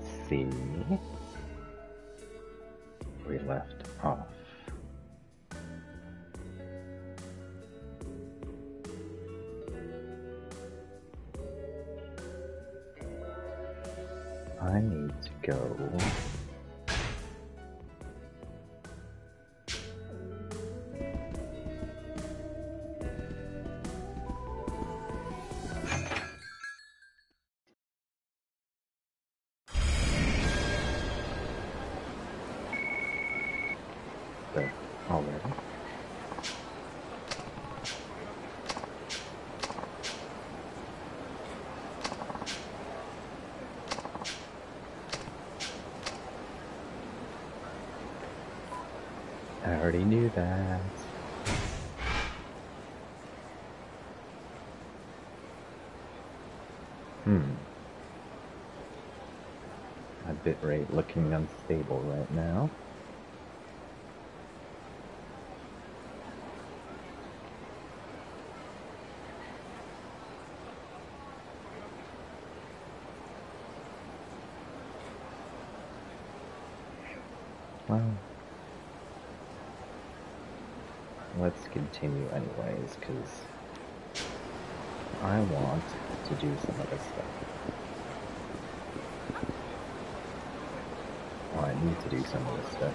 let's see. That. Hmm. My bitrate looking unstable right now. Well, let's continue anyways, because I want to do some of this stuff. Well, I need to do some of this stuff.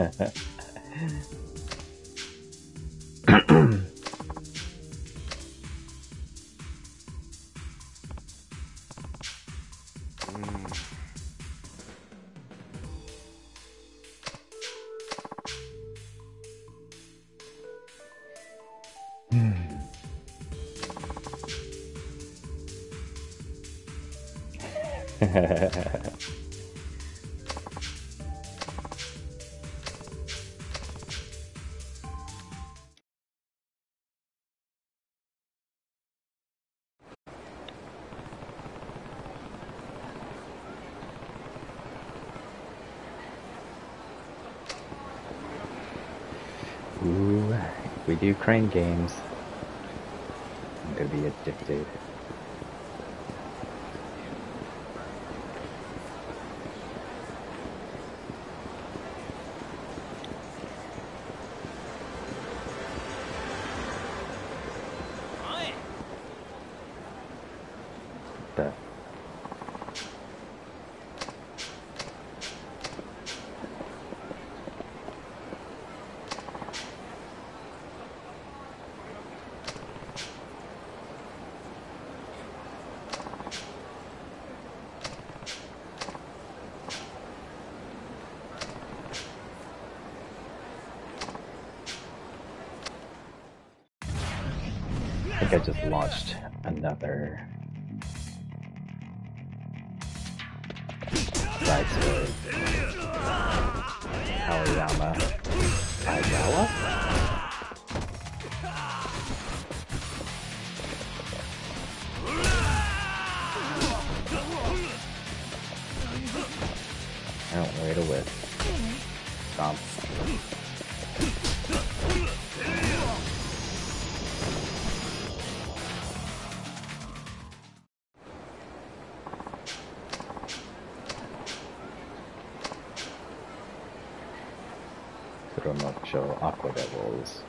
Ooh, do crane games, I'm gonna be addicted. Kamurocho Aqua Devils.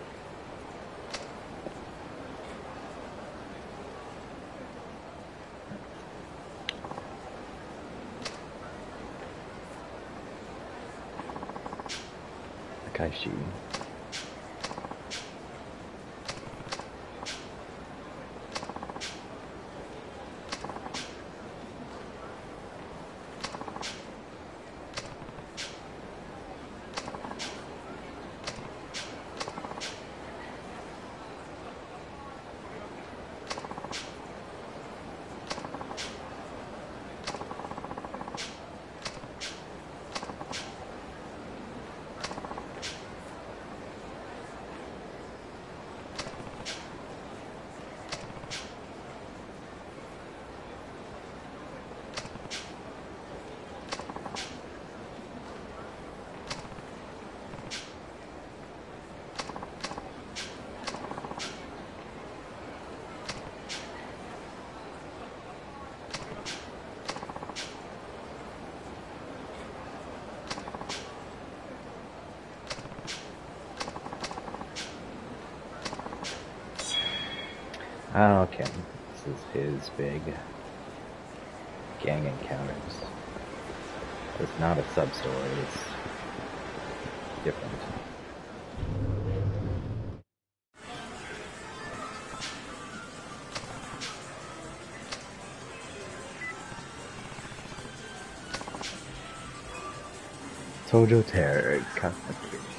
Kaishi. Oh, okay. This is his big gang encounters. It's not a sub story, it's different. Tojo Terror, Katsuki.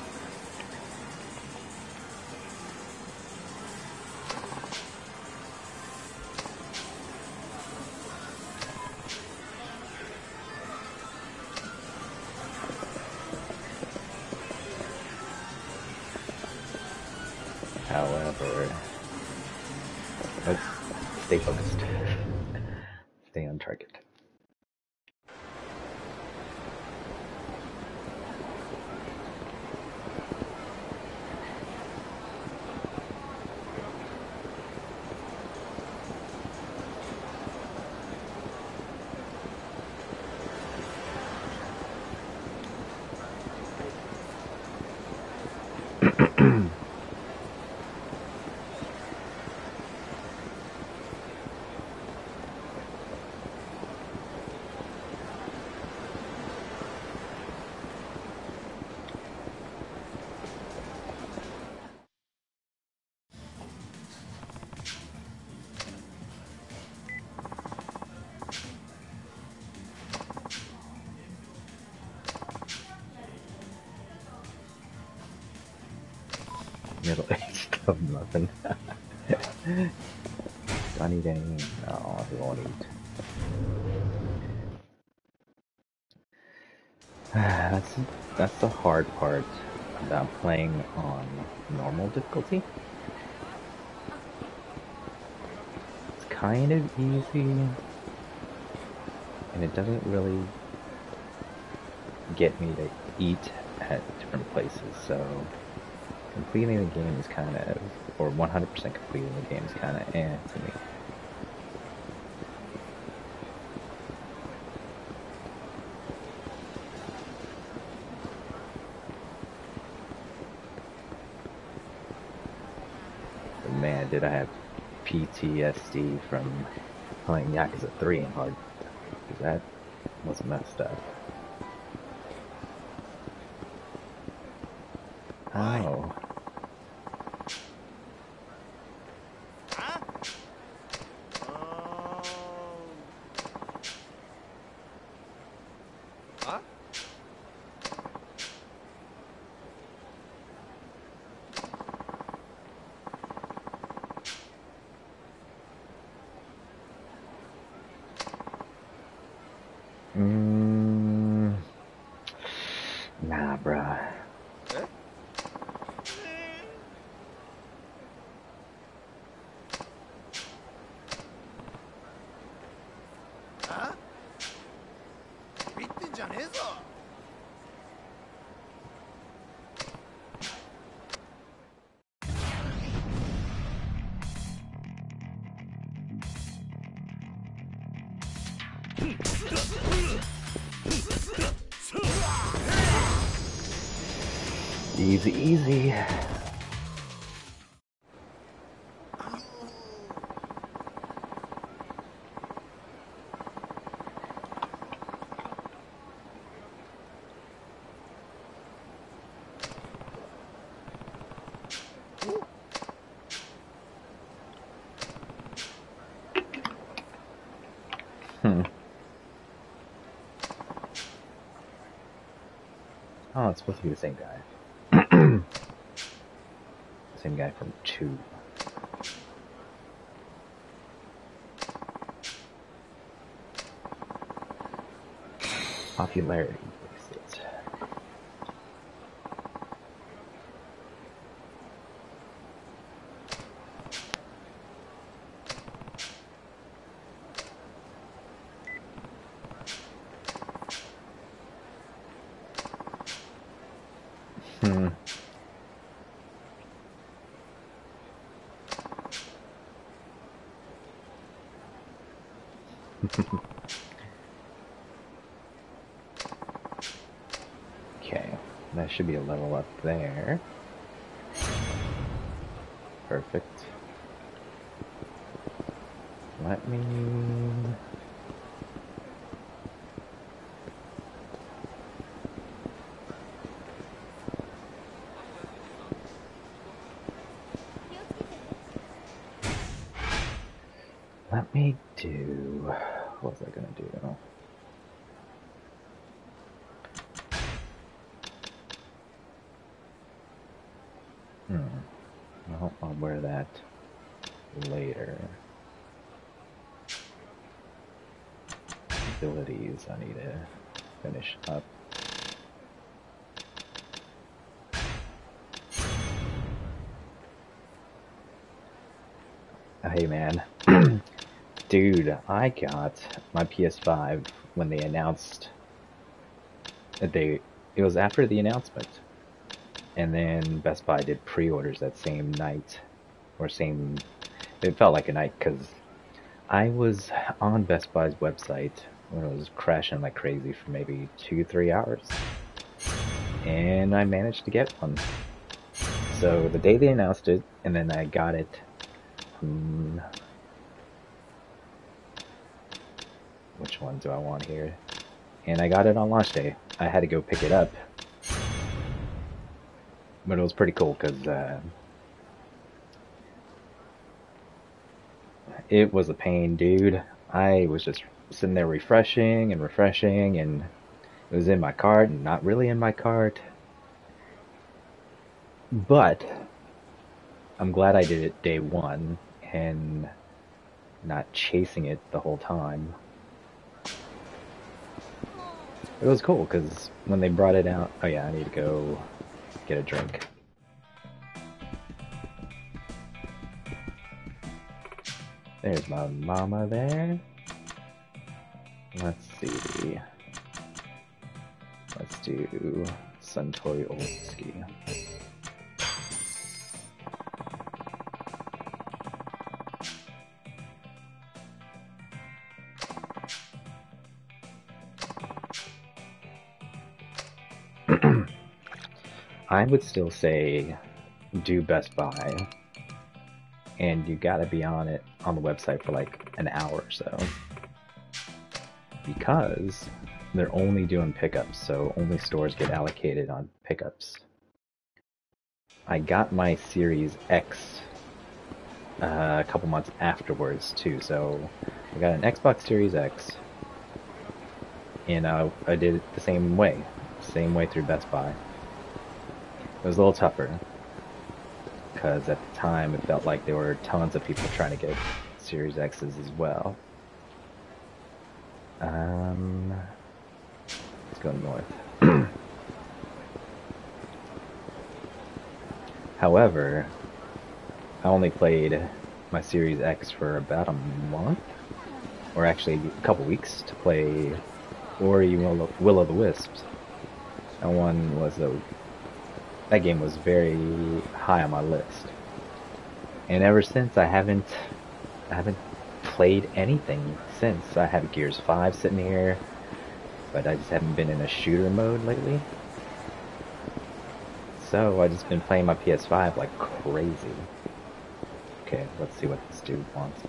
Sunny day. No, he won't eat. That's that's the hard part about playing on normal difficulty. It's kind of easy, and it doesn't really get me to eat at different places. So completing the game is kind of, or 100% completing the game is kind of eh to me. But man, did I have PTSD from playing Yakuza 3 in hard. 'cause that was messed up. Oh. It's supposed to be the same guy. same guy from 2. Popularity bracelets. Hmm. okay, that should be a level up there. Perfect. Let me... Let me do... What was I gonna do? Hmm. Well, I'll wear that later. Abilities I need to finish up. Hey man. Dude, I got my PS5 when they announced that they it was after the announcement. And then Best Buy did pre-orders that same night or same it felt like a night cuz I was on Best Buy's website when it was crashing like crazy for maybe 2-3 hours. And I managed to get one. So the day they announced it and then I got it Hmm. Which one do I want here? And I got it on launch day. I had to go pick it up. But it was pretty cool because uh, it was a pain, dude. I was just sitting there refreshing and refreshing, and it was in my cart and not really in my cart. But I'm glad I did it day one and not chasing it the whole time. It was cool because when they brought it out, oh yeah, I need to go get a drink. There's my mama there. Let's see. Let's do Suntory Old Ski. I would still say do Best Buy, and you gotta be on it on the website for like an hour or so. Because they're only doing pickups, so only stores get allocated on pickups. I got my Series X uh, a couple months afterwards too, so I got an Xbox Series X, and uh, I did it the same way, same way through Best Buy. It was a little tougher because at the time it felt like there were tons of people trying to get Series X's as well. Um, let's go north. However, I only played my Series X for about a month, or actually a couple weeks, to play Ori Will, Will of the Wisps. That one was a that game was very high on my list. And ever since I haven't I haven't played anything since. I have Gears 5 sitting here, but I just haven't been in a shooter mode lately. so. I just been playing my PS5 like crazy. Okay, let's see what this dude wants.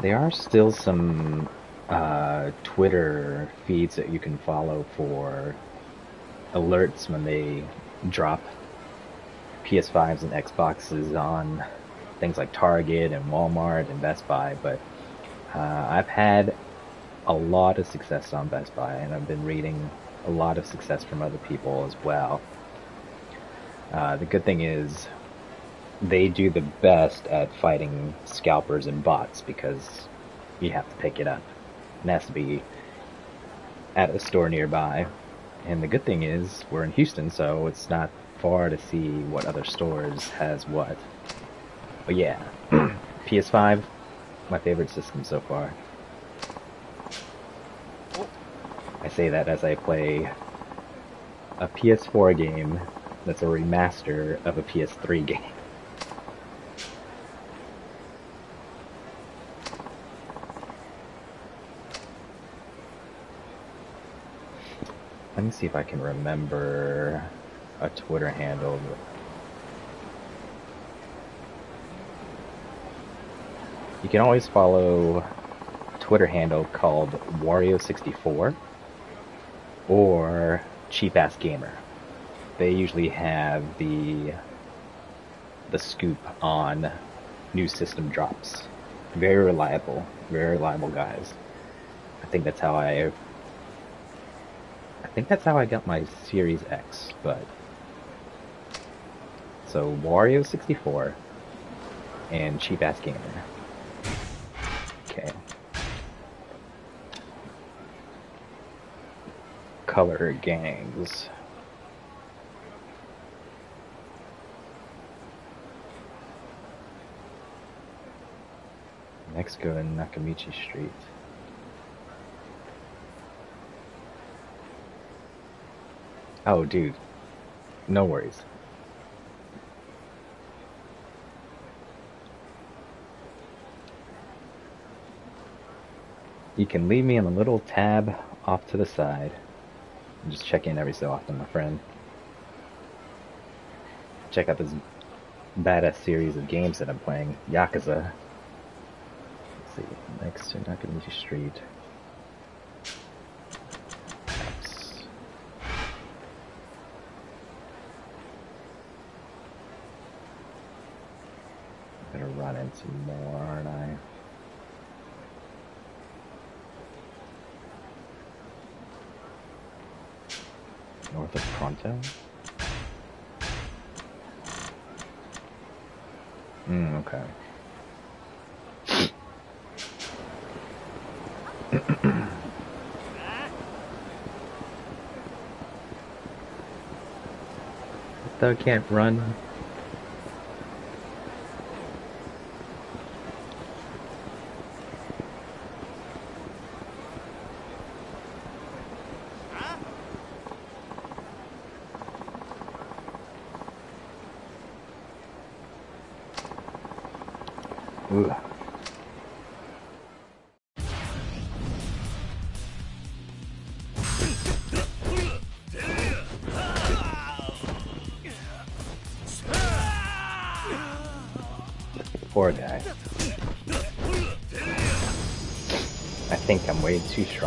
There are still some uh, Twitter feeds that you can follow for alerts when they drop PS5s and Xboxes on things like Target and Walmart and Best Buy, but uh, I've had a lot of success on Best Buy, and I've been reading a lot of success from other people as well. Uh, the good thing is they do the best at fighting scalpers and bots because you have to pick it up. It has to be at a store nearby. And the good thing is we're in Houston, so it's not far to see what other stores has what. But yeah, PS5, my favorite system so far. I say that as I play a PS4 game that's a remaster of a PS3 game. Let me see if I can remember a Twitter handle. You can always follow Twitter handle called Wario64 or Cheap Ass Gamer. They usually have the the scoop on new system drops. Very reliable, very reliable guys. I think that's how I I think that's how I got my Series X, but... So, Wario64 and Cheap Ass Gamer. Okay. Color Gangs. Next go to Nakamichi Street. Oh, dude. No worries. You can leave me in a little tab off to the side. And just check in every so often, my friend. Check out this badass series of games that I'm playing. Yakuza. Let's see. Next to Nakamichi Street. Into more, aren't I? North of Pronto? Hmm, okay. Though can't run think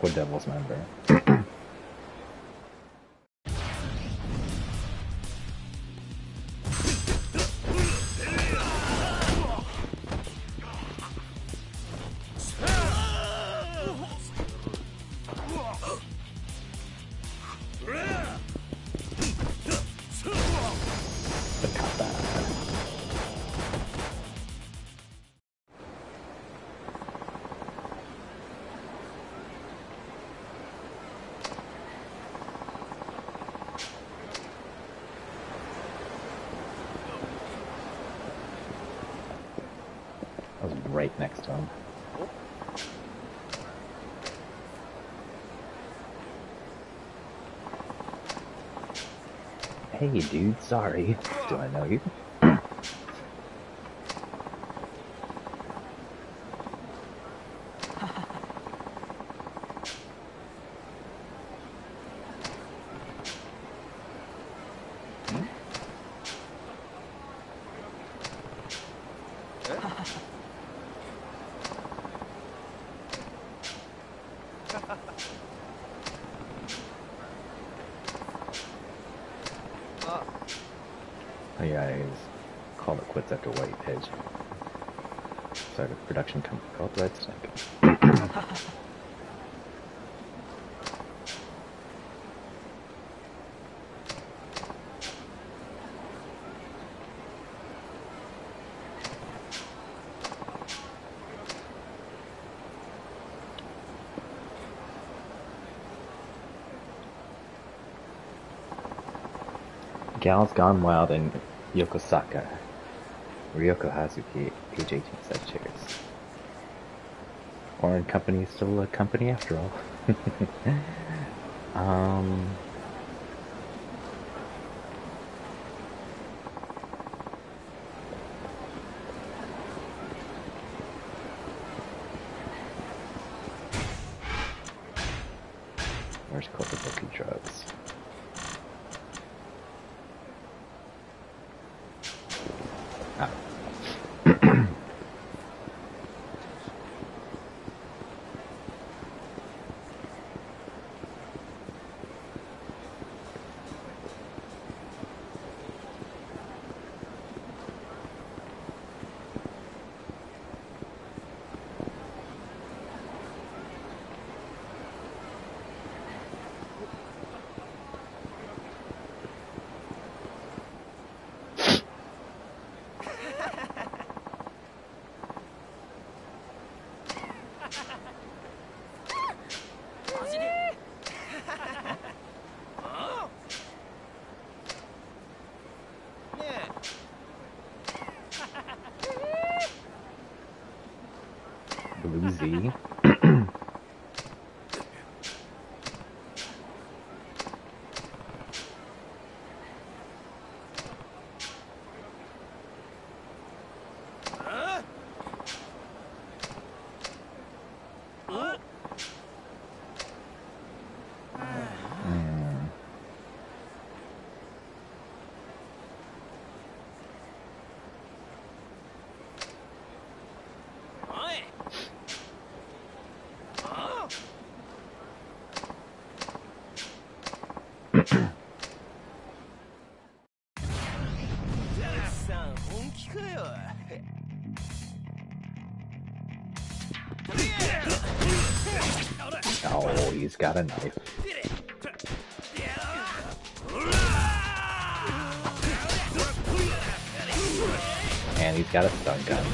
Aqua Devils member. Next him. Hey, dude, sorry. Do I know you? Oh yeah, I called it quits after White Edge. Started a production company called Red Snake. Gals Gone Wild and Yokosaka. Ryoko Hazuki, age 18, said cheers. Orange Company is still a company after all. um, got a knife. And he's got a stun gun.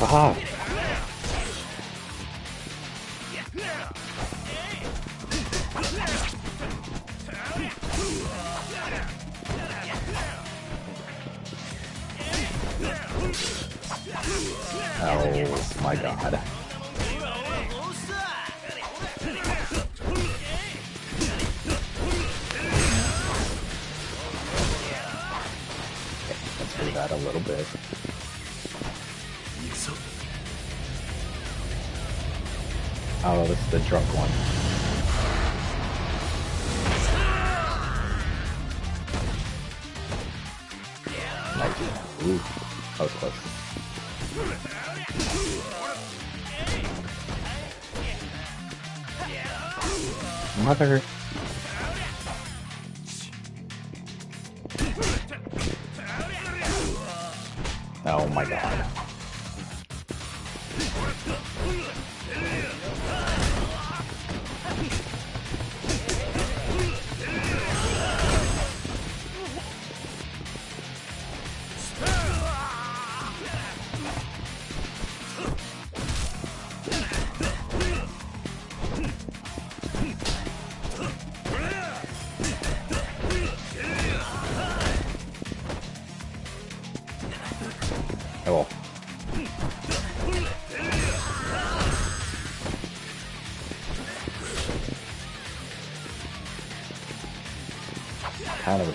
Aha!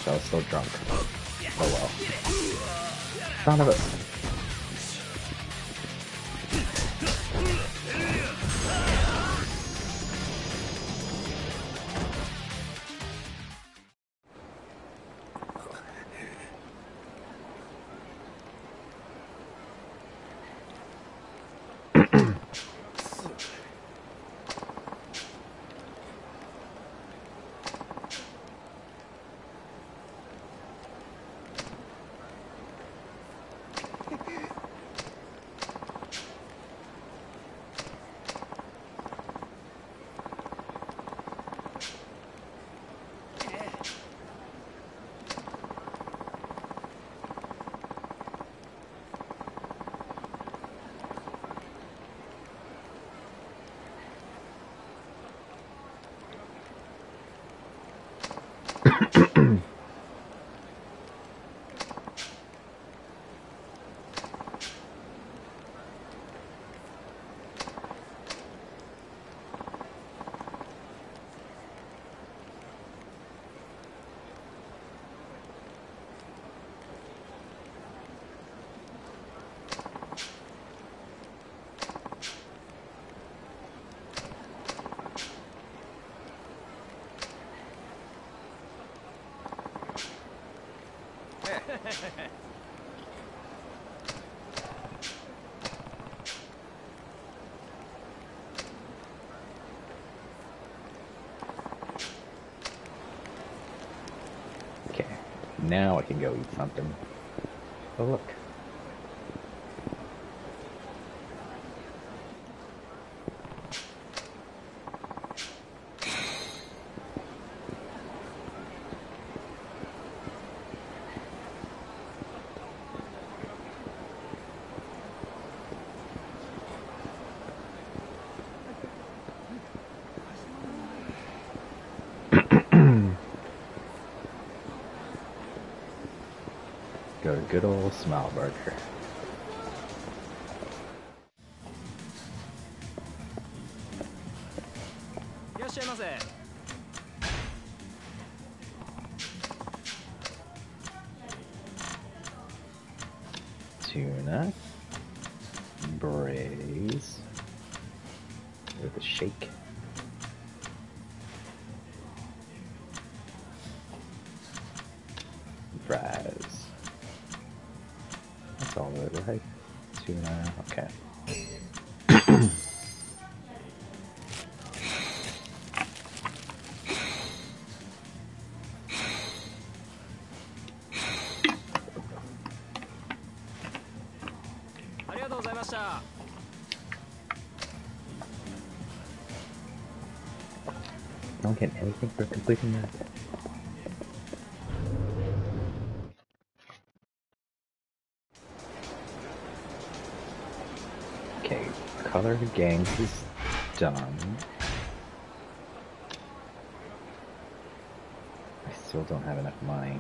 I was so drunk. Oh well. Son of a... Okay, now I can go eat something. Oh look. Good old Smile Burger. Don't get anything for completing that. Okay, color games is done. I still don't have enough money.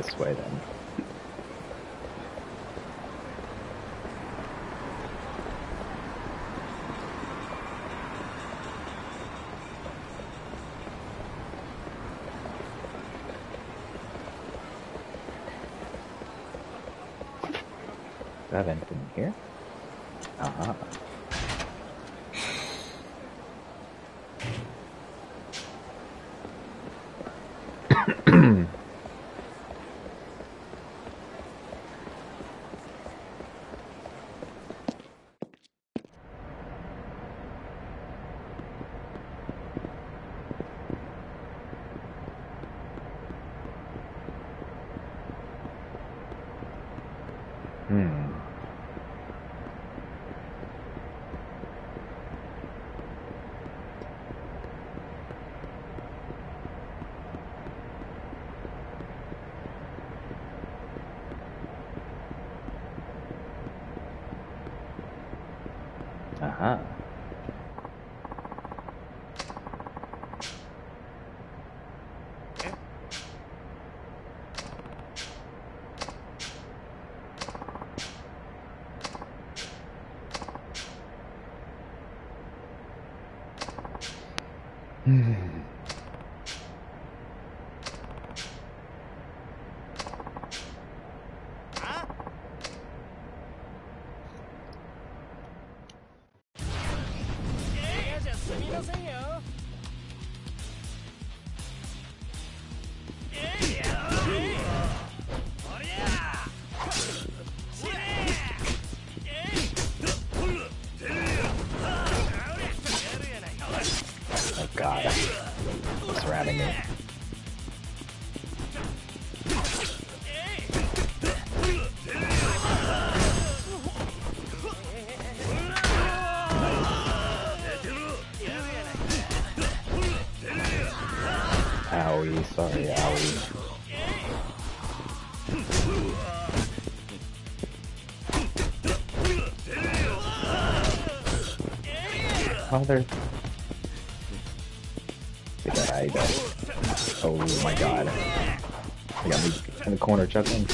This way then. 嗯。Oh my god. He got me in the corner chuckling.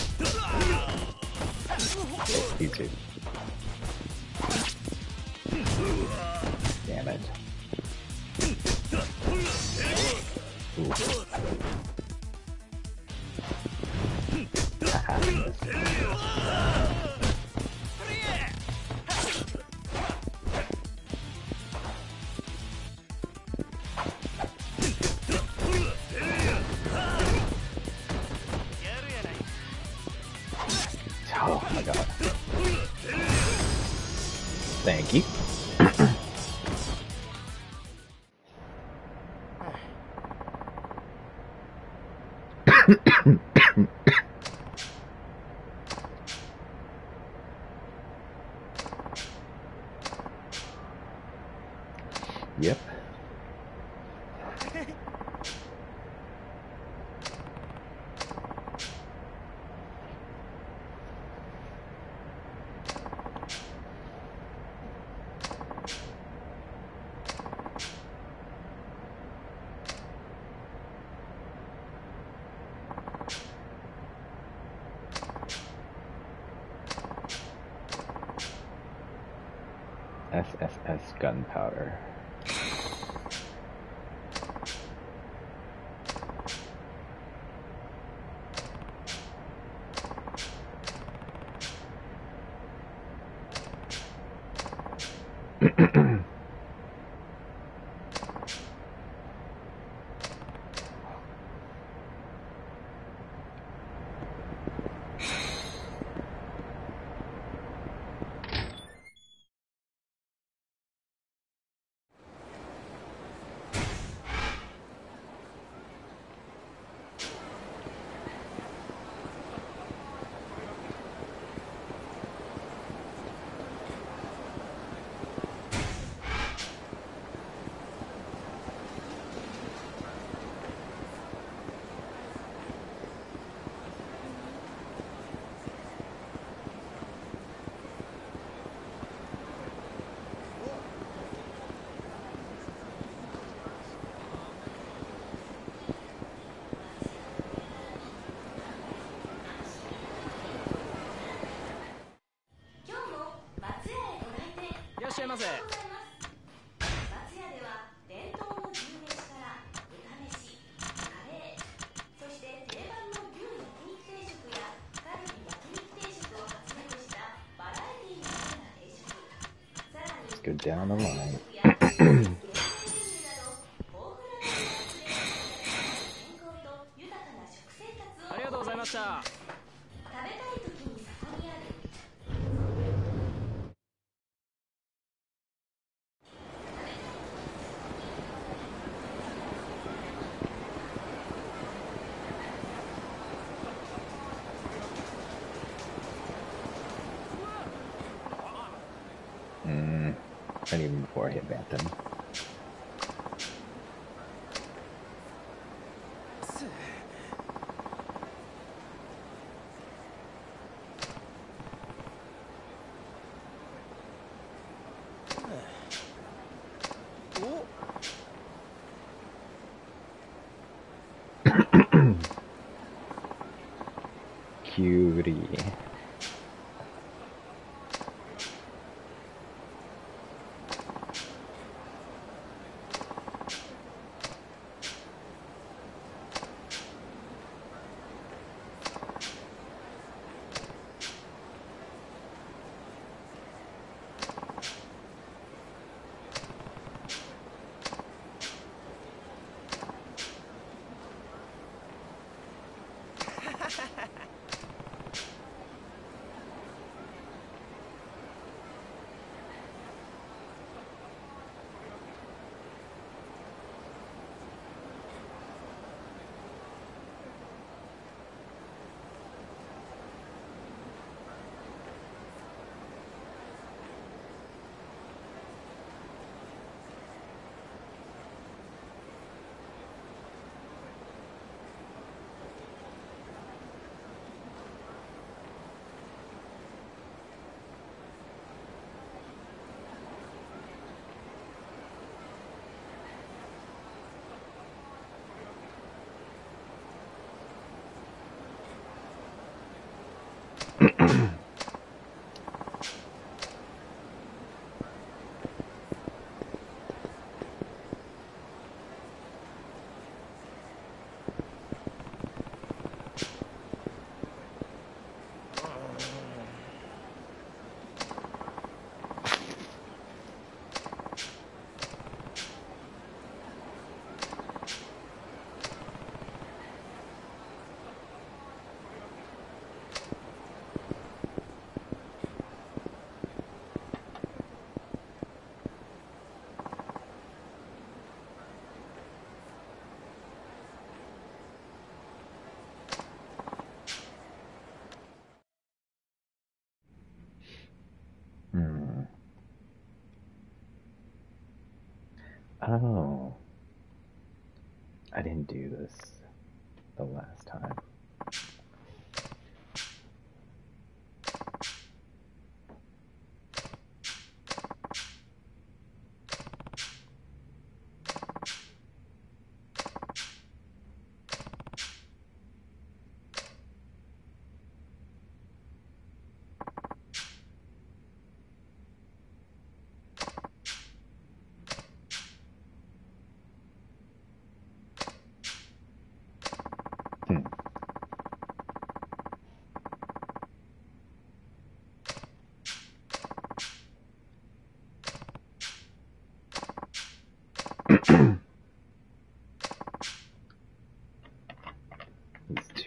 Go down the line. Even before I hit Bantam. Oh. I didn't do this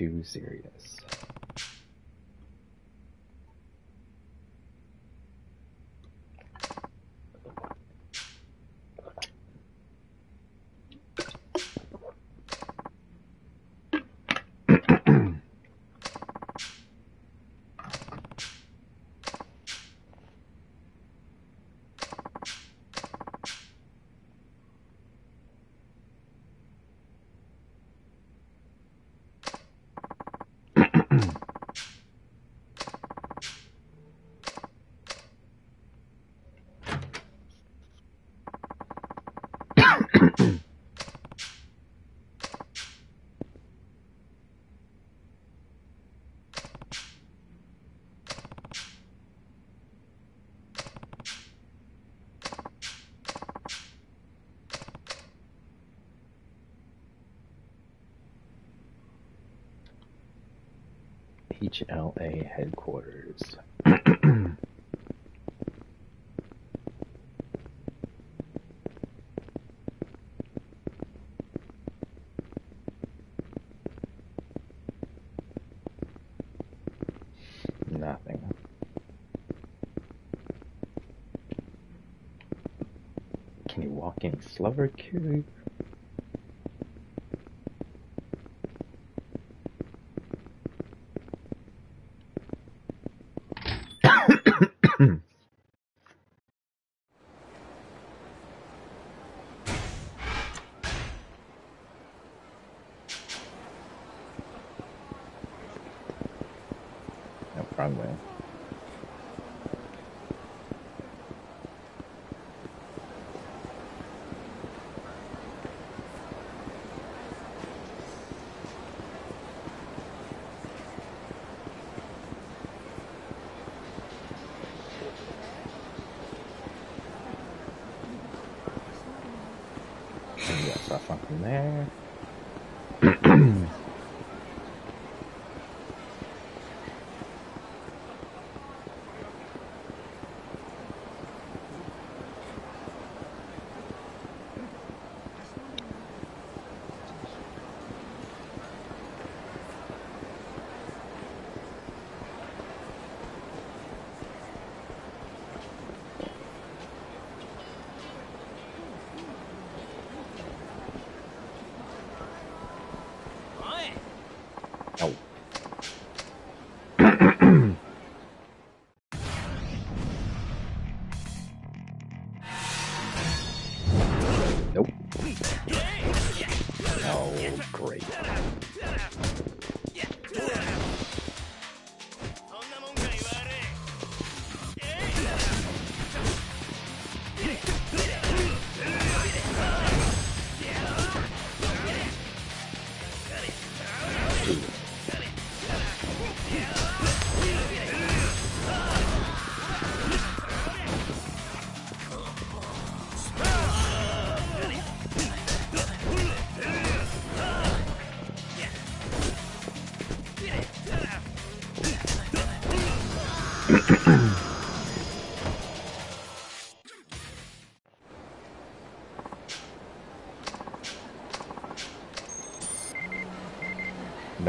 too serious. HLA headquarters. Nothing. Can you walk any slower, Curie? No, wrong way. Maybe I saw something there.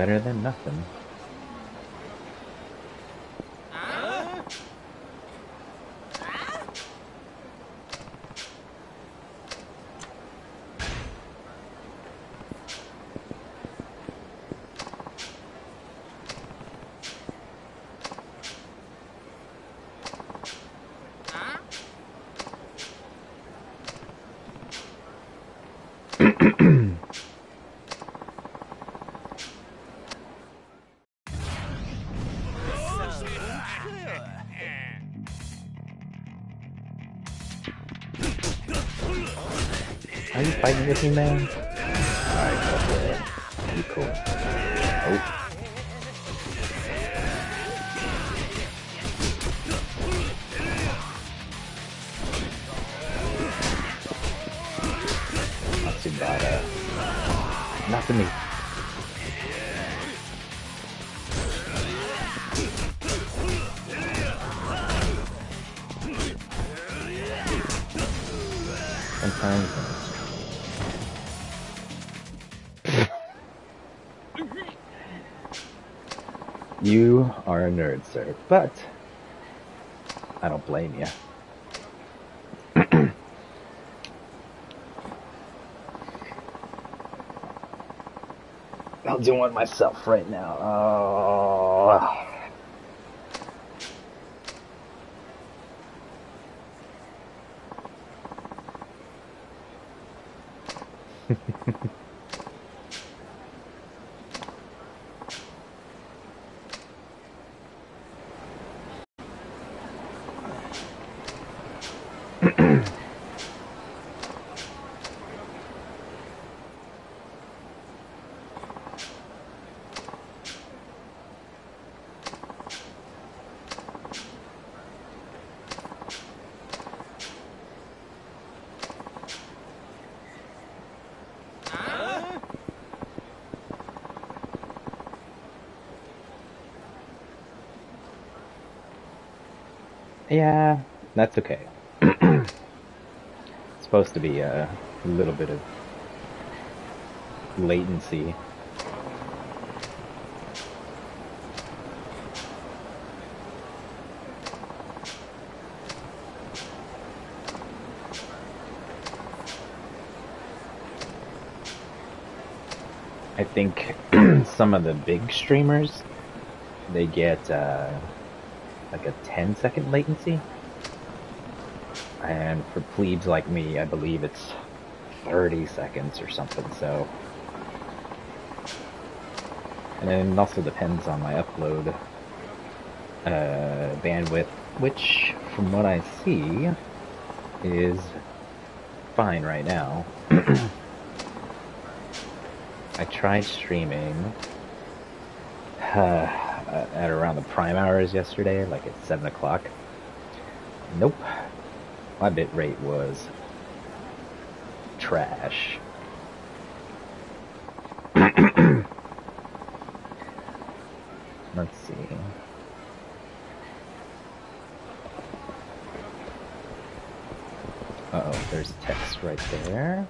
Better than nothing. Fighting with me, man? But I don't blame you. I'll do one myself right now. Oh. Yeah, that's okay. it's supposed to be a little bit of latency. I think some of the big streamers they get uh, like a 10 second latency. And for plebes like me, I believe it's 30 seconds or something, so. And then it also depends on my upload uh, bandwidth, which, from what I see, is fine right now. I tried streaming. Uh, uh, at around the prime hours yesterday, like at 7 o'clock. Nope. My bit rate was trash. Let's see. Uh oh, there's text right there.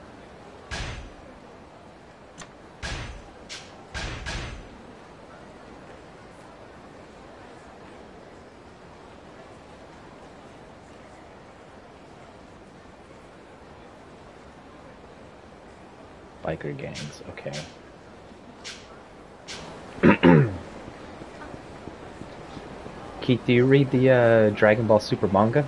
Biker gangs, okay. Keith, do you read the uh, Dragon Ball Super manga?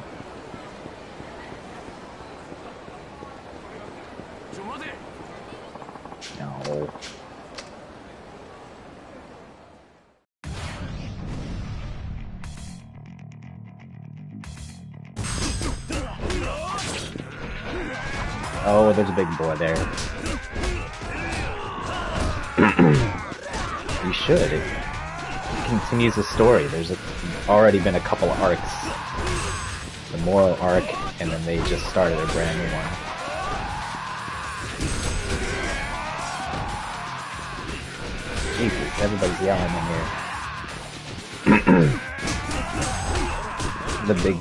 Continues the story. There's a, already been a couple of arcs. The Moro arc, and then they just started a brand new one. Jesus, everybody's yelling in here. the big...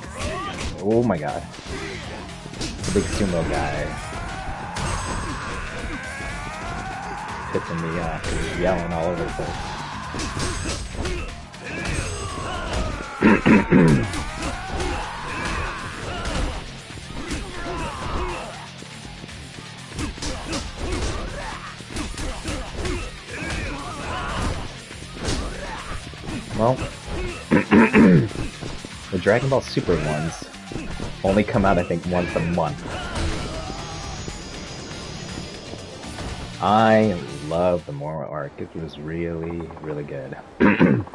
Oh my god. The big sumo guy. pissing me off. Uh, He's yelling all over the place. well, the Dragon Ball Super ones only come out, I think, once a month. I love the Moro arc. It was really, really good.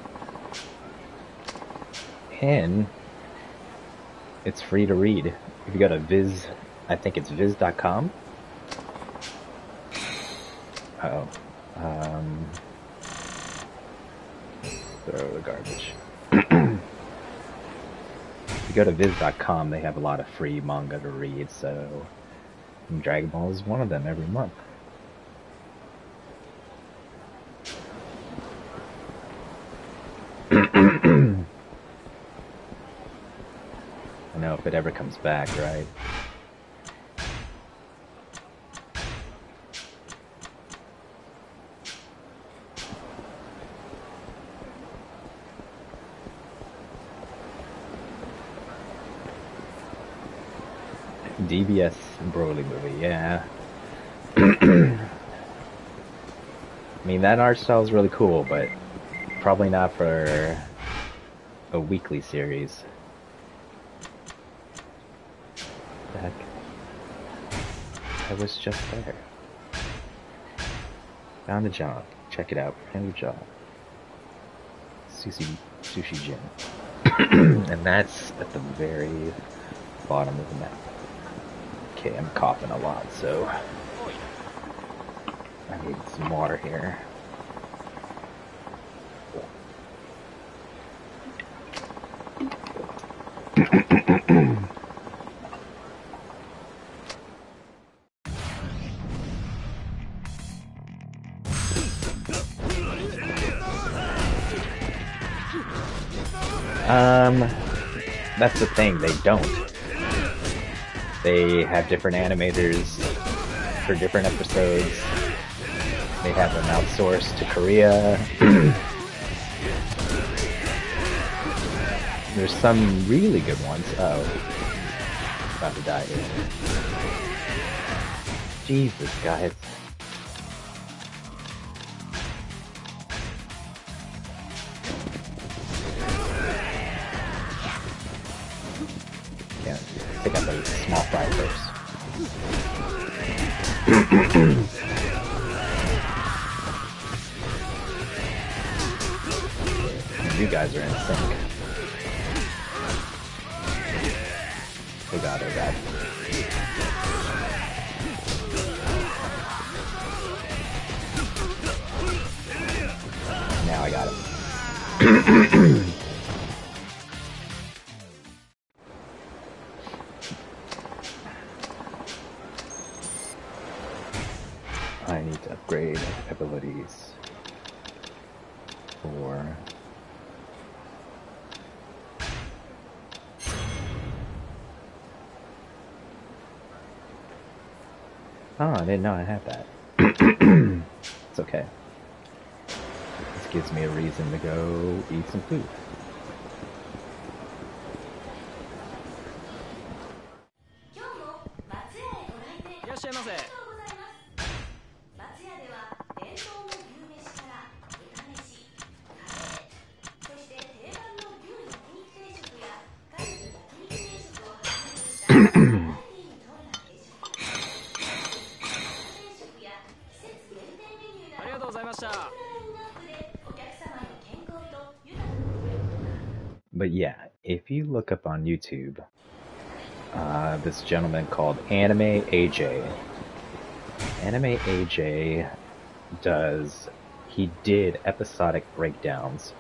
and it's free to read. If you go to Viz, I think it's viz.com. oh. Um, throw the garbage. if you go to viz.com, they have a lot of free manga to read, so Dragon Ball is one of them every month. if it ever comes back, right? DBS Broly movie, yeah. I mean, that art style is really cool, but probably not for a weekly series. I was just there. Found a job. Check it out. Brand new job. Sushi Sushi Gin. and that's at the very bottom of the map. Okay, I'm coughing a lot, so I need some water here. Um, that's the thing, they don't. They have different animators for different episodes. They have them outsourced to Korea. There's some really good ones. Oh, about to die here. Jesus, guys. Didn't know I had that. it's okay. This gives me a reason to go eat some food. Look up on YouTube, uh, this gentleman called Anime AJ. Anime AJ does, he did episodic breakdowns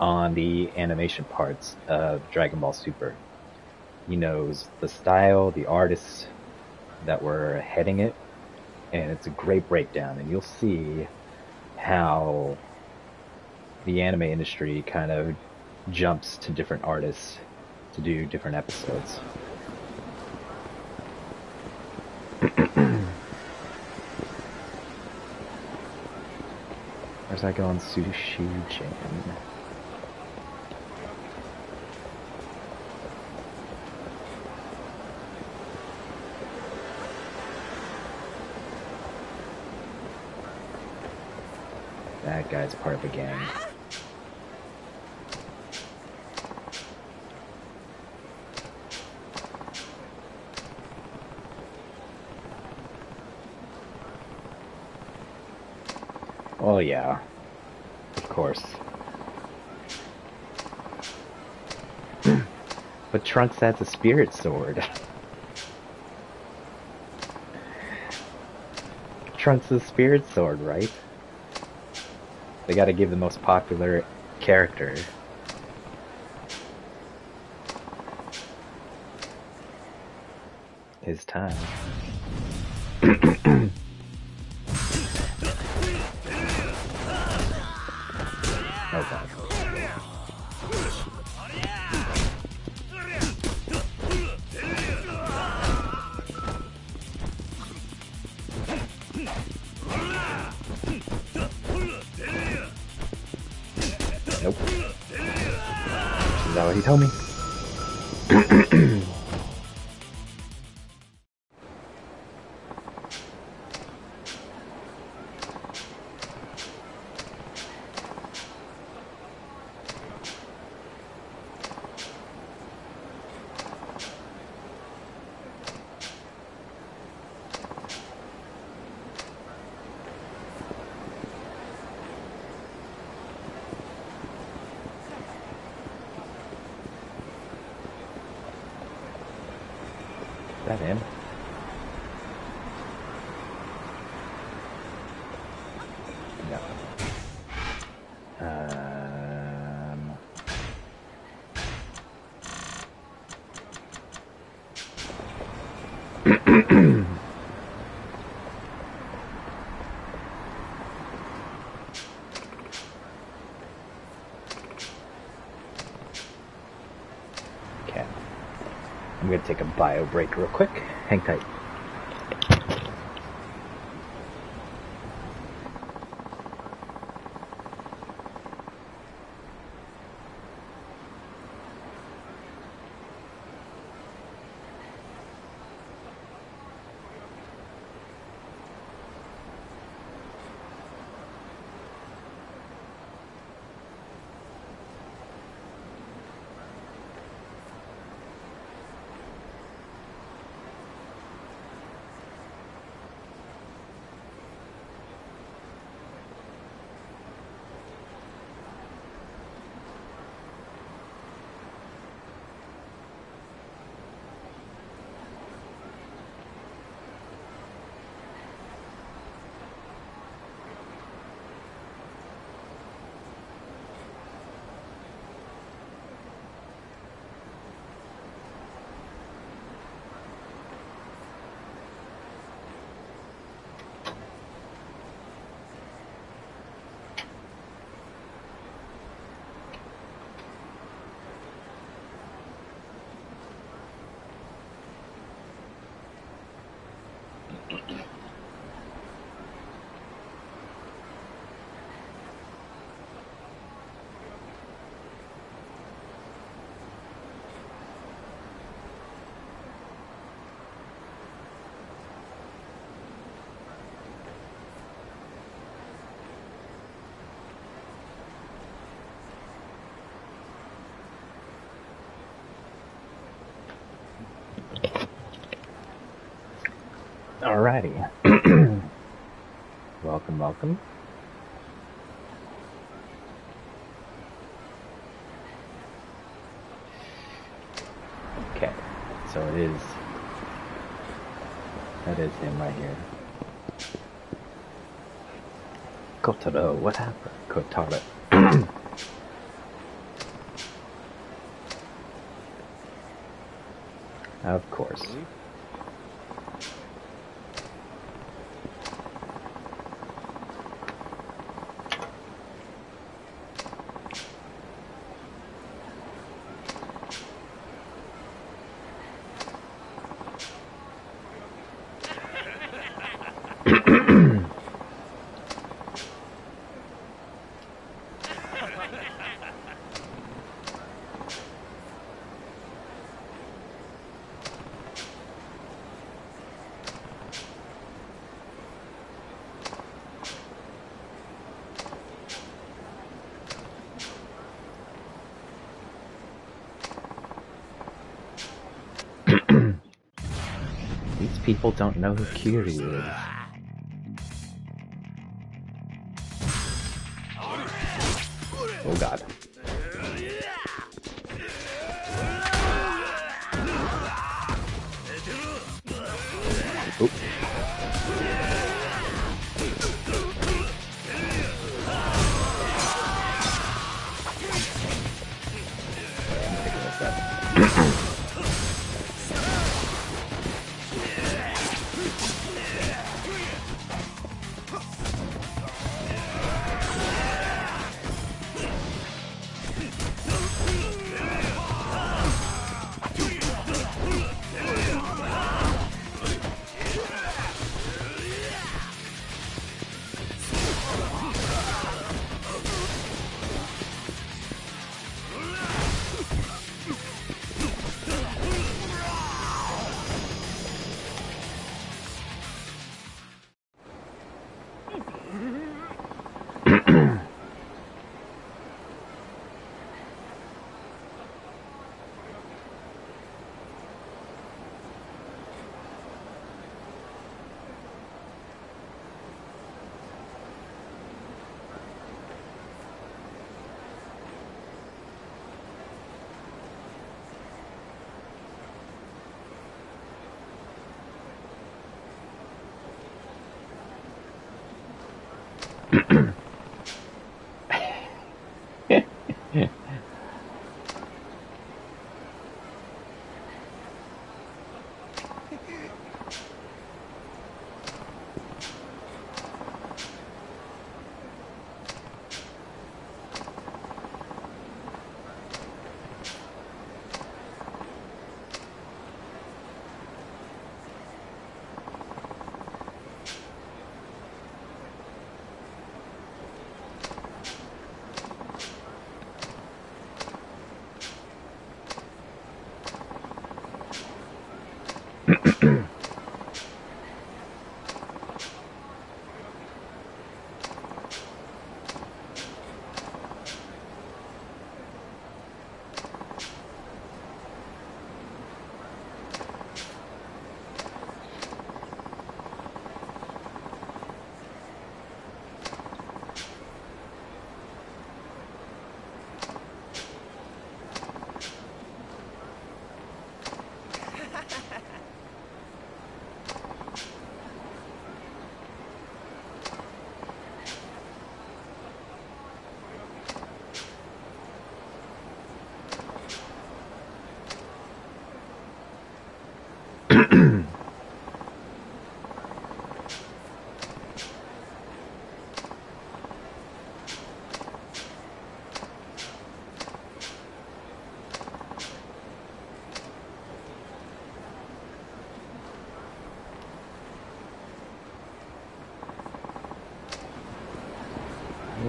on the animation parts of Dragon Ball Super. He knows the style, the artists that were heading it, and it's a great breakdown. And you'll see how the anime industry kind of jumps to different artists to do different episodes. Where's that going? Sushi Jam. That guy's part of a gang. Oh yeah. Of course. but Trunks has a spirit sword. Trunks' spirit sword, right? They gotta give the most popular character. His time. Told me? that in. No. Um, okay. I'm gonna take a bio break real quick. Hang tight. Alrighty. welcome, welcome. Okay, so it is. That is him right here. Kotaro, what happened? Kotaro. of course. These people don't know who Kiryu is.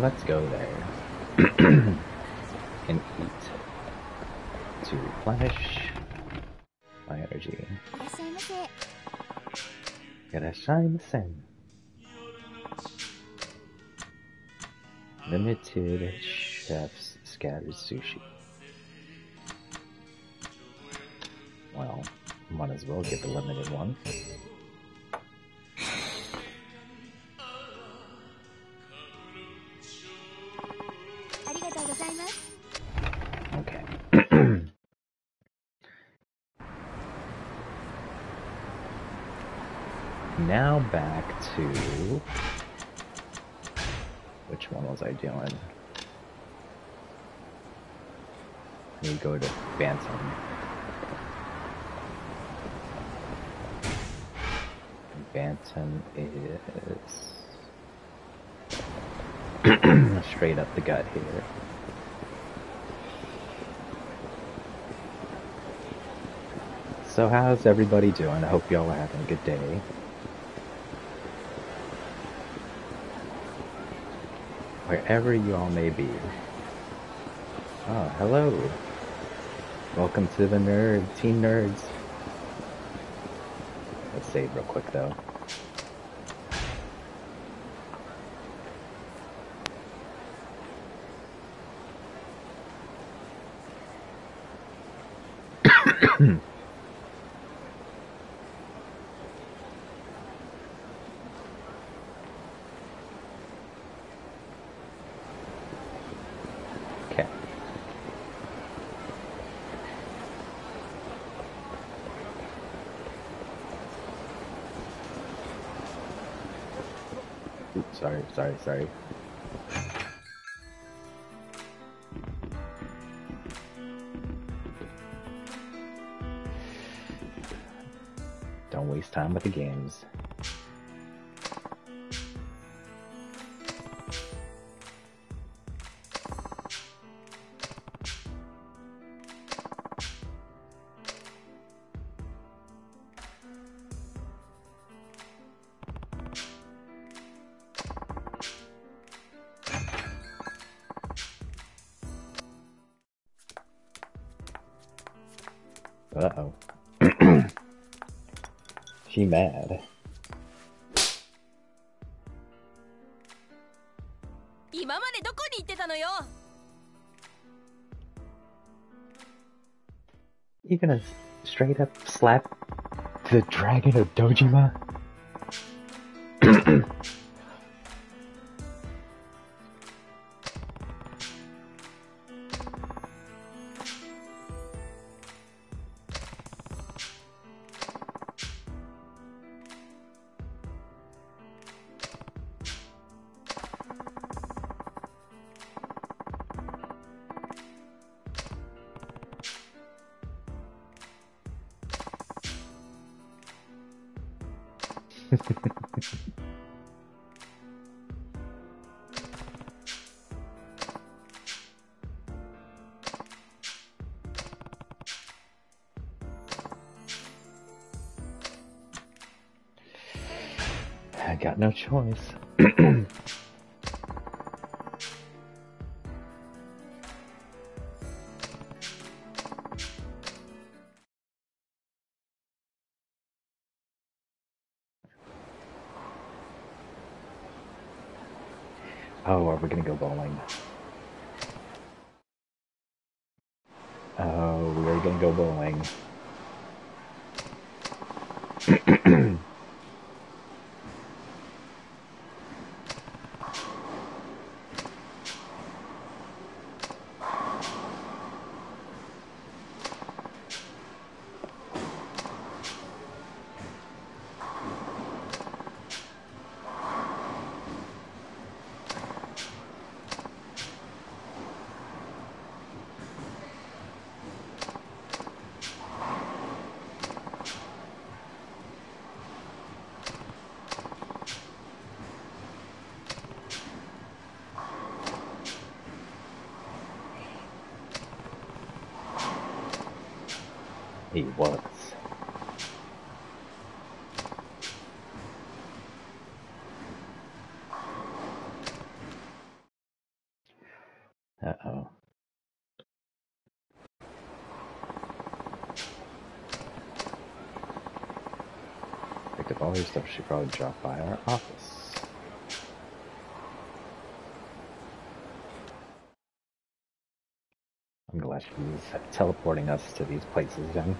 let's go there. and eat to replenish my energy. Irashimasen. Limited Chef's Scattered Sushi. Well, might as well get the limited one. Doing? We go to Bantam. Bantam is straight up the gut here. So how's everybody doing? I hope y'all are having a good day. Wherever you all may be. Oh, hello. Welcome to the nerd team nerds. Let's save real quick though. Okay. Oops, sorry, sorry. Don't waste time with the games. mad. You gonna straight up slap the dragon of Dojima? I got no choice. stuff, she probably dropped by our office. I'm glad she's teleporting us to these places then.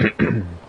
Mm.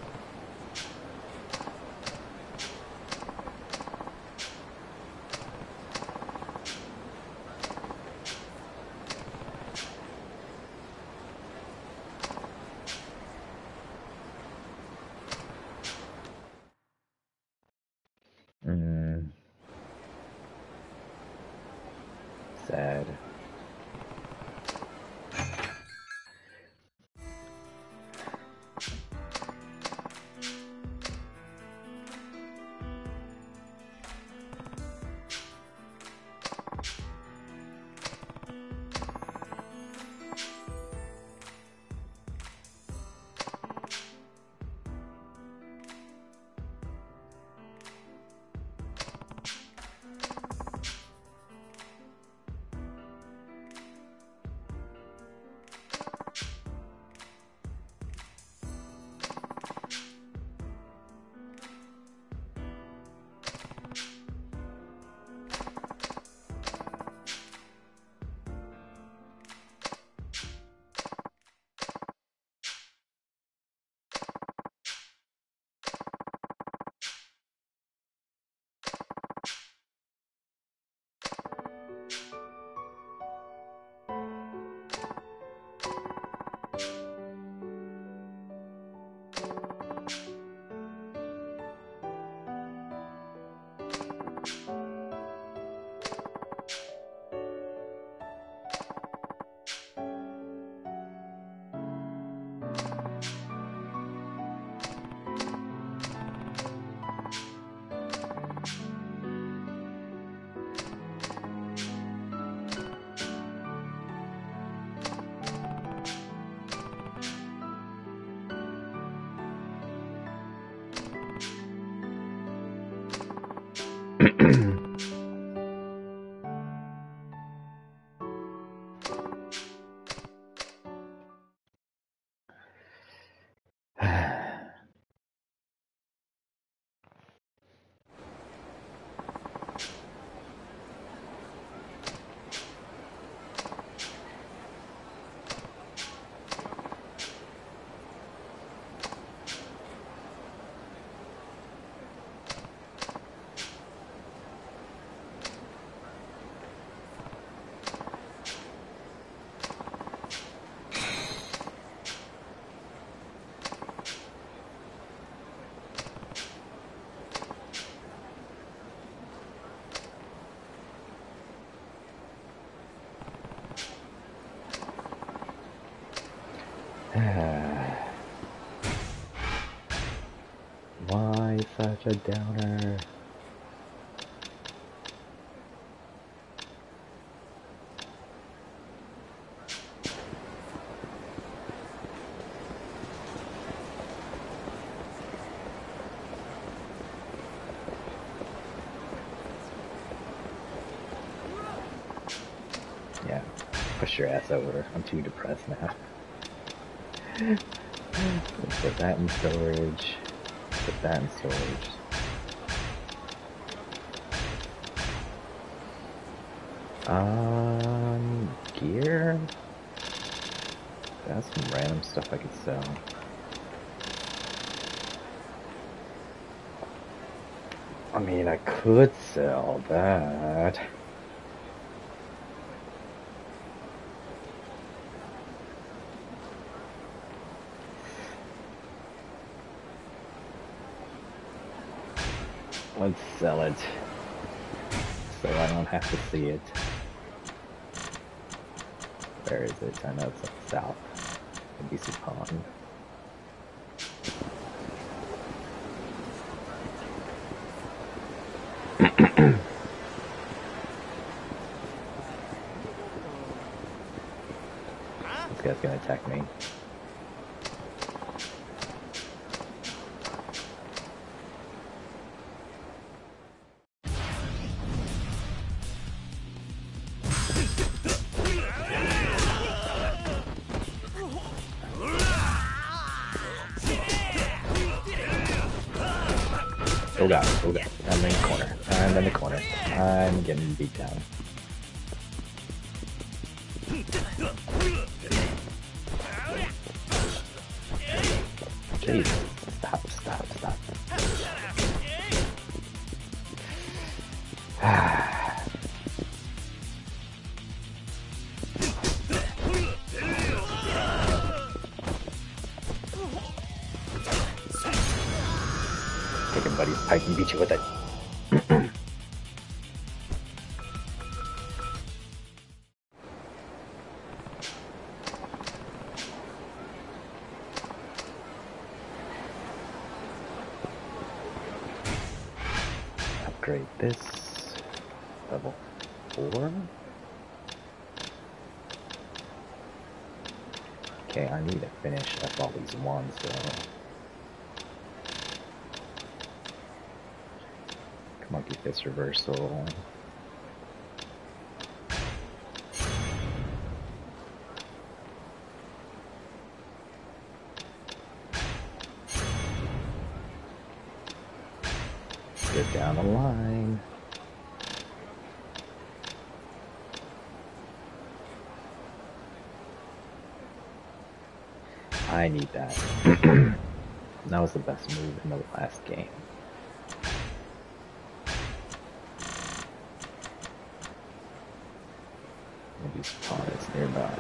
Why such a downer? Yeah, push your ass over. I'm too depressed now. Put that in storage. That in storage. Um, gear? That's some random stuff I could sell. I mean, I could sell that. Let's sell it. So I don't have to see it. Where is it? I know it's south. Abyssal Pond. Jesus. Stop, stop, stop. Take him, buddy. I can beat you with it. Fist Reversal. Get down the line. I need that. that was the best move in the last game. Maybe spawns nearby.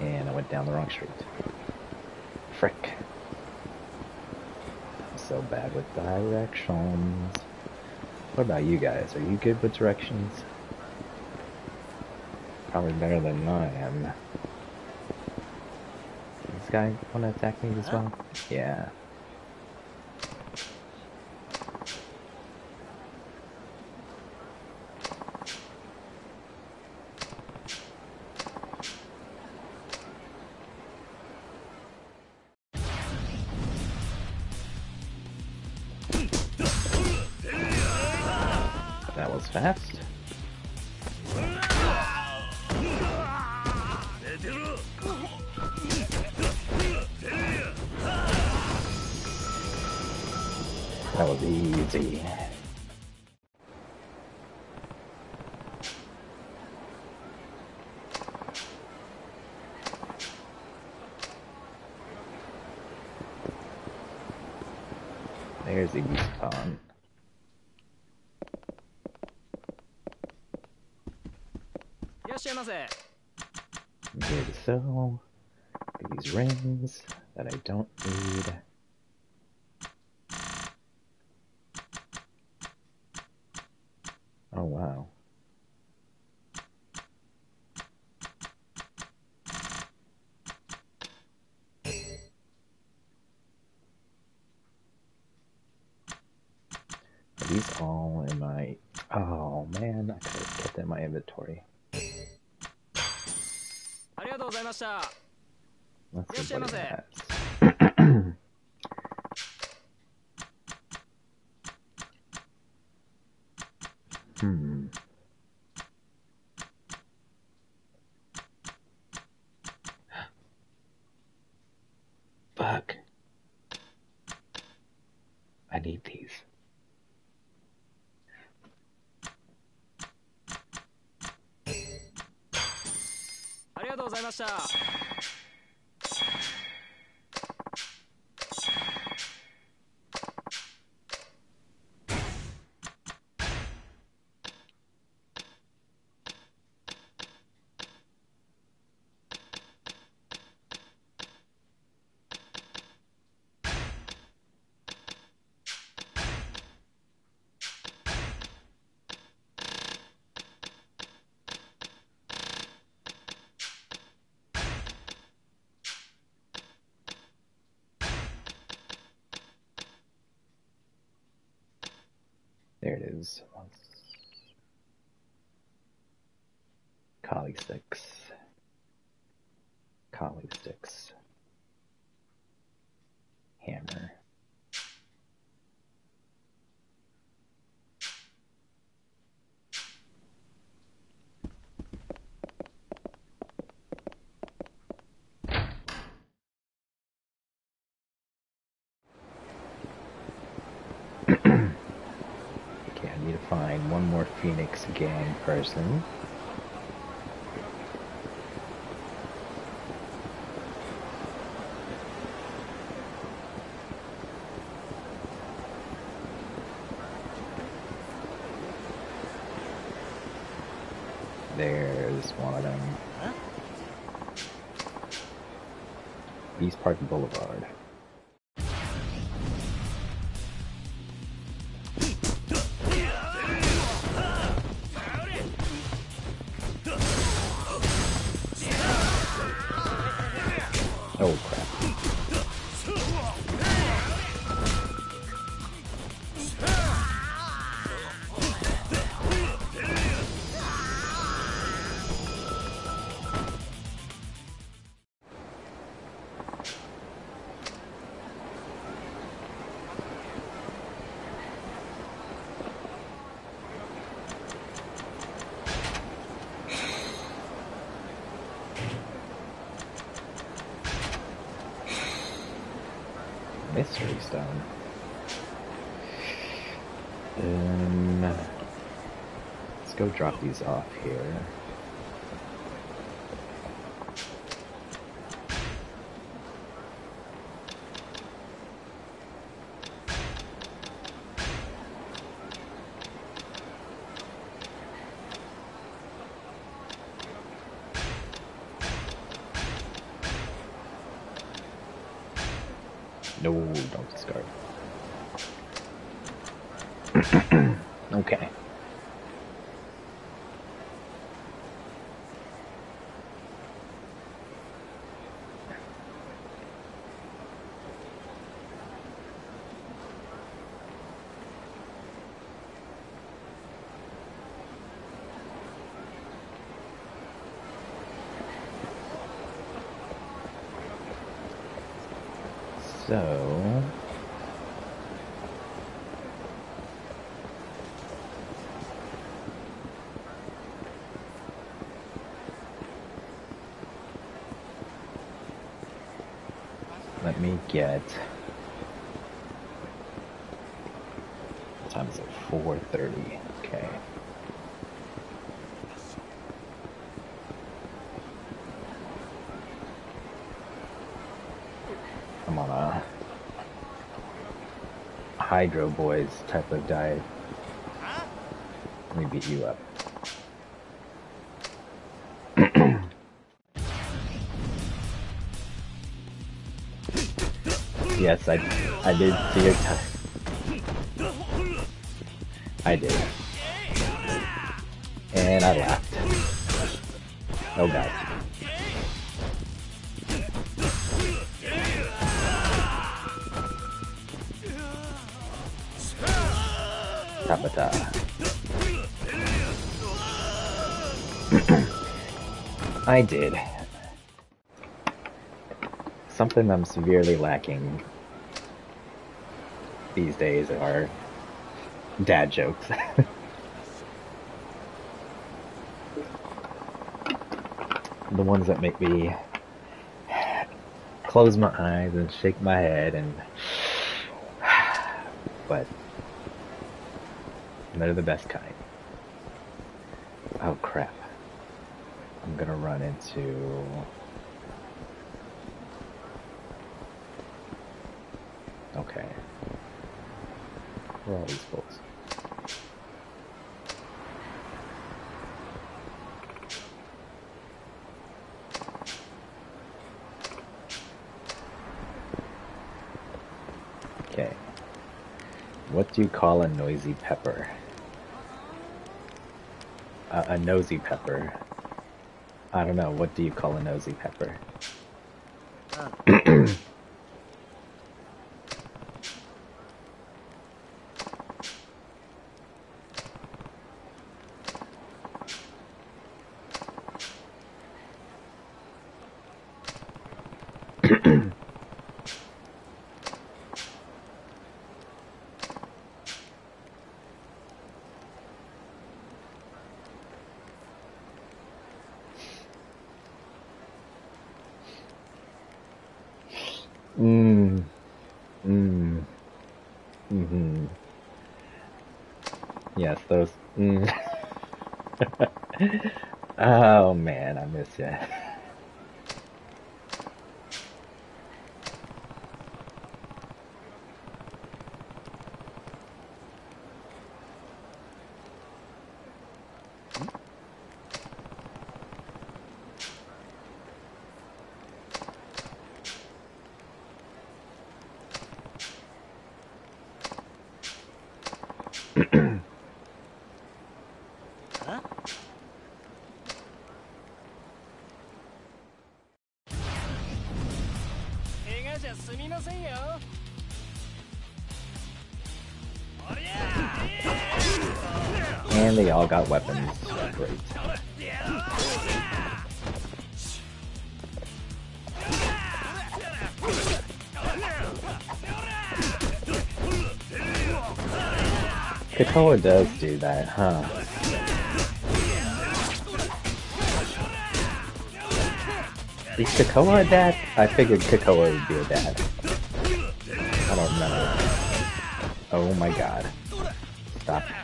And I went down the wrong street. Frick. I'm so bad with directions. What about you guys? Are you good with directions? Probably better than I am. This guy want to attack me as well? Yeah. せ Sasha。X gang person. There's one of them. East Park Boulevard. Oh drop these off here. No, don't discard. okay. So, get. What time is it? Four thirty. Okay. I'm on a Hydro Boys type of diet. Let me beat you up. Yes, I I did see your time. I did. And I laughed. Oh god. Tabata. I did. Something I'm severely lacking these days are dad jokes. the ones that make me close my eyes and shake my head and but they're the best kind. Oh crap. I'm gonna run into Okay. Where are all these folks? Okay. What do you call a noisy pepper? A, a nosy pepper. I don't know. What do you call a nosy pepper? those. Got weapons. Great. Krakoa does do that, huh? Is Krakoa a dad? I figured Krakoa would be a dad. I don't remember. Oh my god. Stop.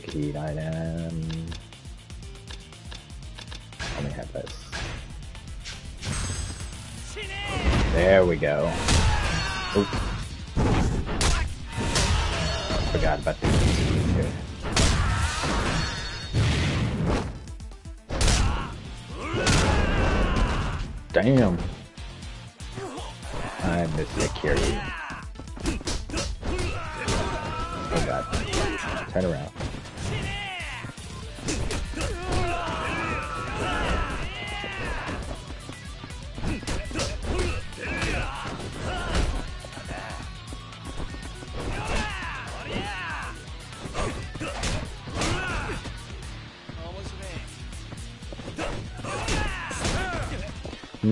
Take a heat item. Let me have this. There we go. Oop. Forgot about the here. Damn. I missed the carry. Oh god. Turn around.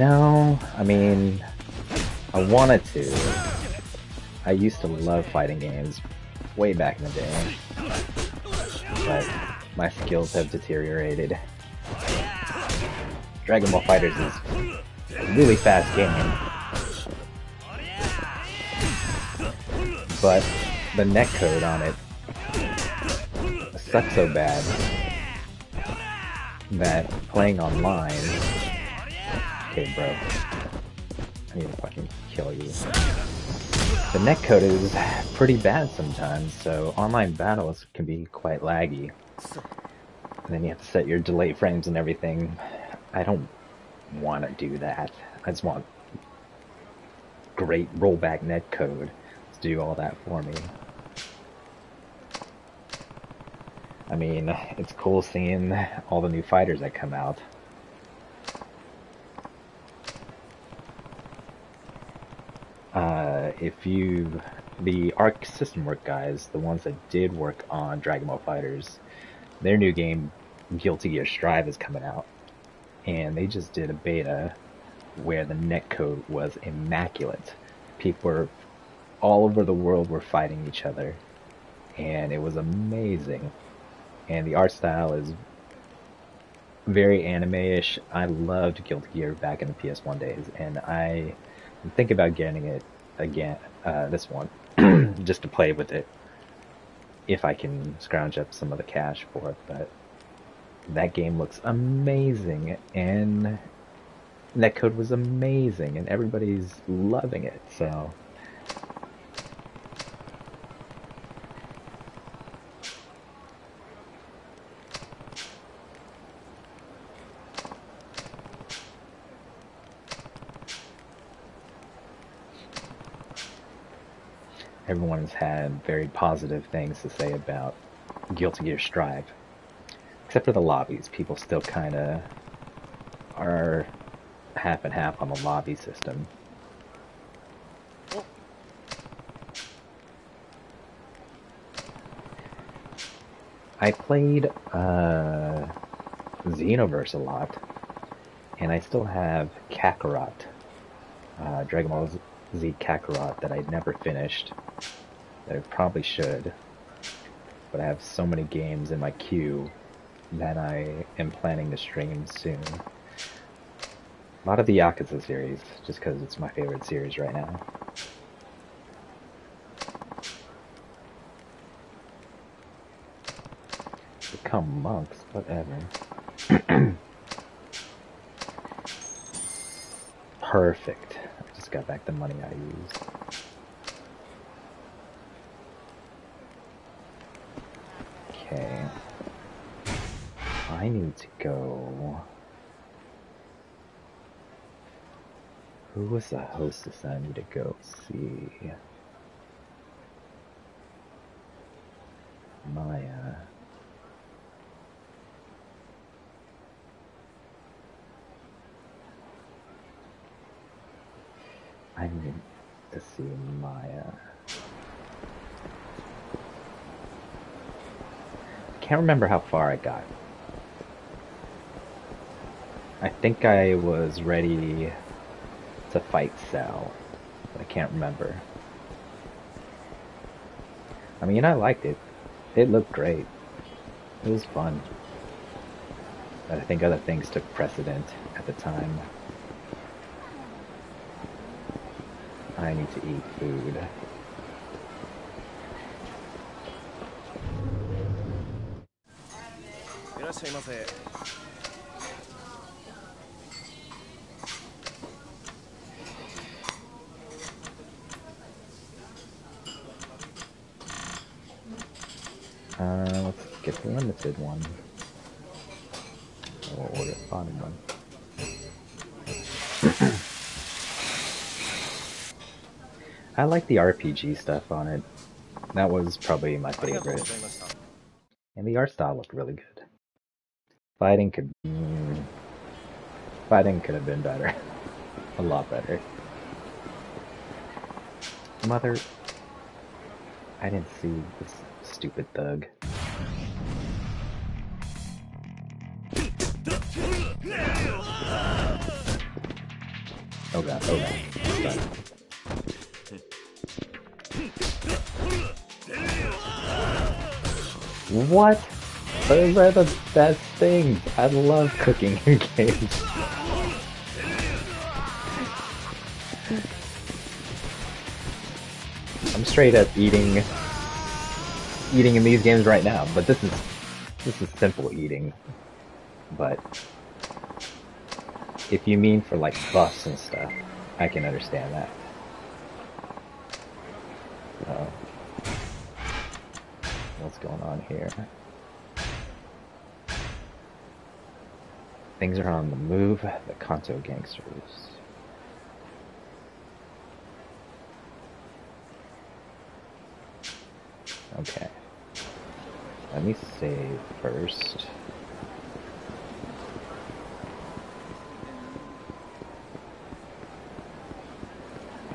No, I mean, I wanted to. I used to love fighting games way back in the day, but my skills have deteriorated. Dragon Ball FighterZ is a really fast game, but the netcode on it sucks so bad that playing online Okay, bro. I need to fucking kill you. The netcode is pretty bad sometimes, so online battles can be quite laggy. And then you have to set your delay frames and everything. I don't want to do that. I just want great rollback netcode to do all that for me. I mean, it's cool seeing all the new fighters that come out. Uh, if you the Arc System Work guys, the ones that did work on Dragon Ball FighterZ, their new game Guilty Gear Strive is coming out, and they just did a beta where the netcode was immaculate. People were all over the world were fighting each other, and it was amazing. And the art style is very anime-ish. I loved Guilty Gear back in the PS1 days, and I think about getting it again, uh, this one, just to play with it, if I can scrounge up some of the cash for it. But that game looks amazing, and that code was amazing, and everybody's loving it. So. Everyone's had very positive things to say about Guilty Gear Strive. Except for the lobbies, people still kind of are half and half on the lobby system. I played uh, Xenoverse a lot, and I still have Kakarot, uh, Dragon Ball Z Kakarot that I never finished. That I probably should. But I have so many games in my queue that I am planning to stream soon. A lot of the Yakuza series, just because it's my favorite series right now. Become monks, whatever. Perfect. Got back the money I used. Okay. I need to go. Who was the hostess I need to go see? Maya. I need to see Maya. Can't remember how far I got. I think I was ready to fight Sal, but I can't remember. I mean, I liked it. It looked great. It was fun. But I think other things took precedent at the time. I need to eat food. Uh, let's get the limited one. I like the RPG stuff on it. That was probably my favorite. And the art style looked really good. Fighting could mm, fighting could have been better. A lot better. Mother I didn't see this stupid thug. Oh god, oh god. What? Those are the best things. I love cooking in games. I'm straight up eating eating in these games right now, but this is this is simple eating. But if you mean for like buffs and stuff, I can understand that. What's going on here? Things are on the move. The Kanto gangsters. Okay. Let me save first.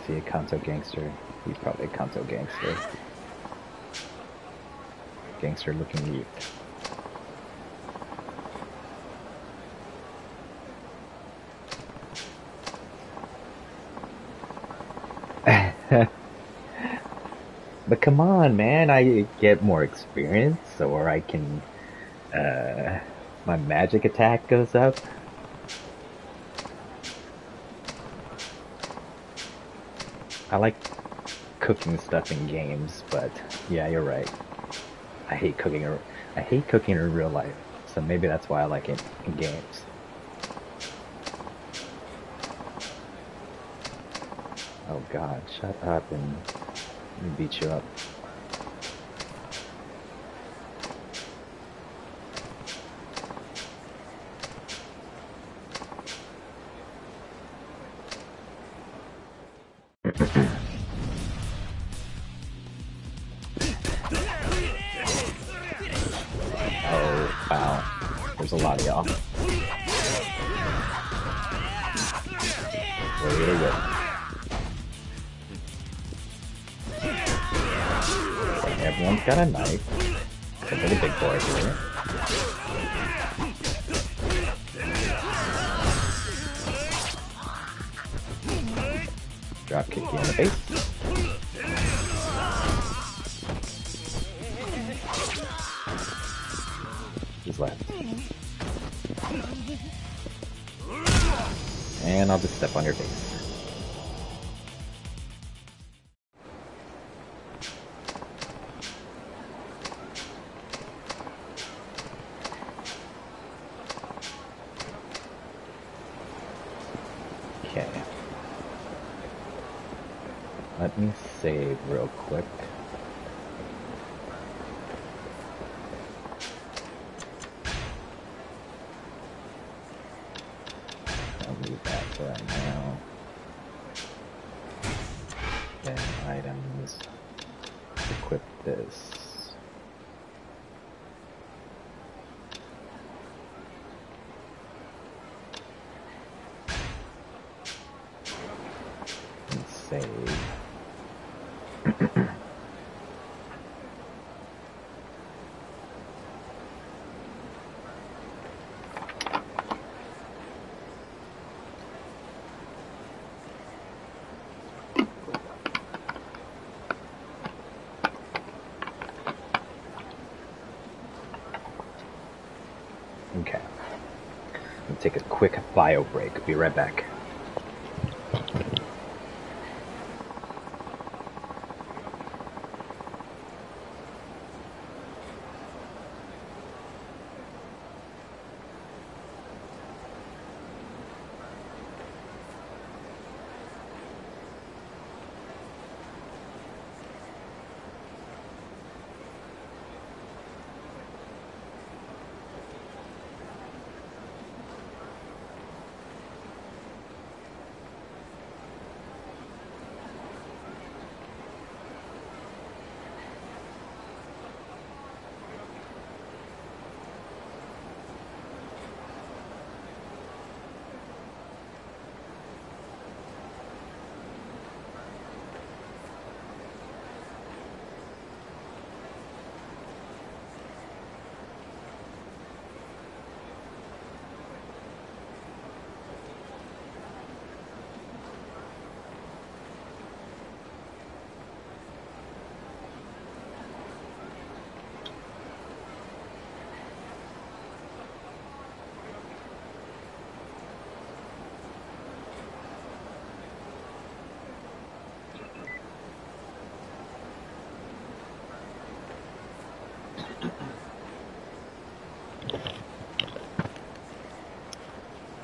See a Kanto gangster. He's probably a Kanto gangster. Gangster looking youth. But come on, man, I get more experience, or I can, uh, my magic attack goes up. I like cooking stuff in games, but yeah, you're right. I hate cooking. in- I hate cooking in real life, so maybe that's why I like it in games. Oh God, shut up and beat you up. Quick bio break. Be right back.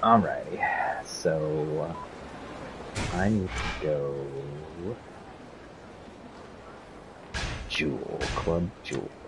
Alrighty, so uh, I need to go Jewel, Club Jewel.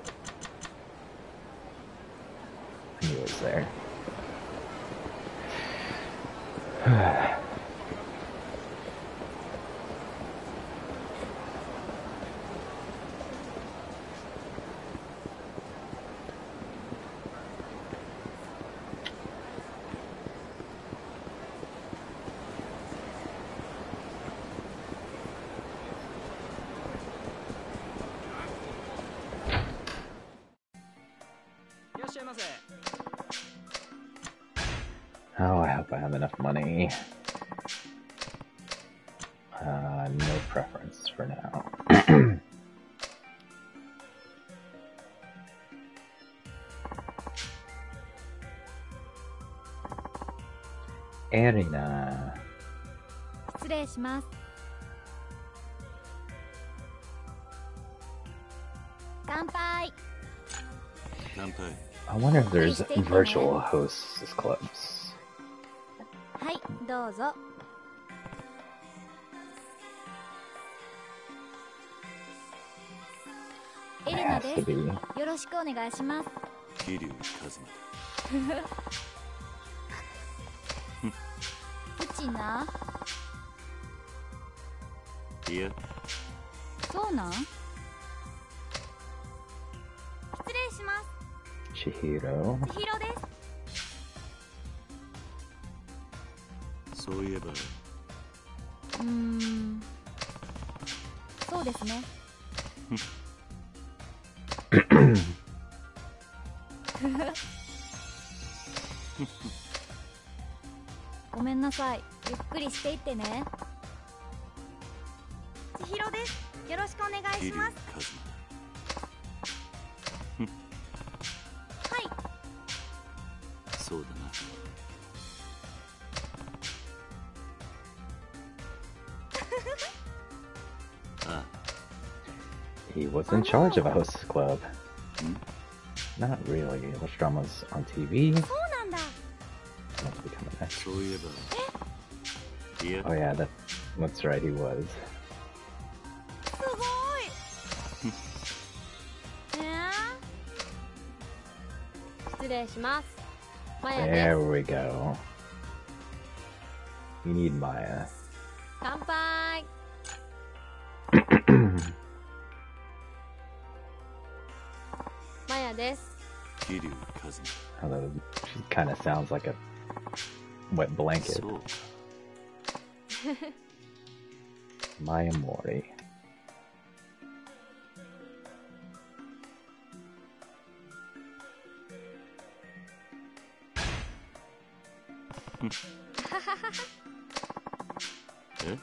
Erina. 失礼します乾杯 I wonder if there's virtual hosts clubs. はいどうぞエレナ Has で to す be. よろしくお願いします桐生一馬プチな。いやそうなん？失礼します。Chihiro. 千尋です。そういえばりしていってね千尋ですよろしくお願いしますはいそうだなああ He was in charge of a host club. Not really. It was dramas on TV. Must become an actor. idea. Oh yeah, that, that's right, he was. there we go. You need Maya. Kanpai! Maya desu. Kiryu, she kind of sounds like a wet blanket. So. 前もあれ。え？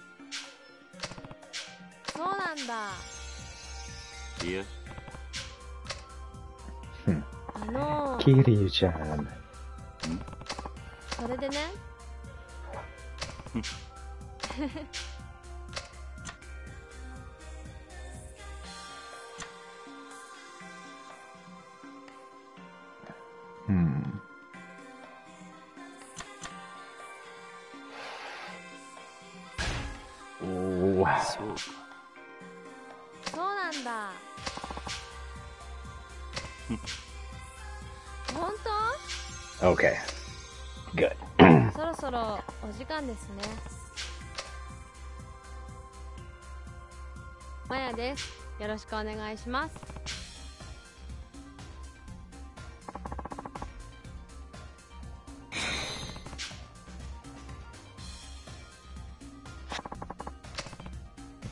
そうなんだ。いや。あのー、キリュちゃん。それでね。Hmm. Ooh. そうかそうなんだ本 Okay. Good. 当 そろそろお時間ですねよろしくお願いします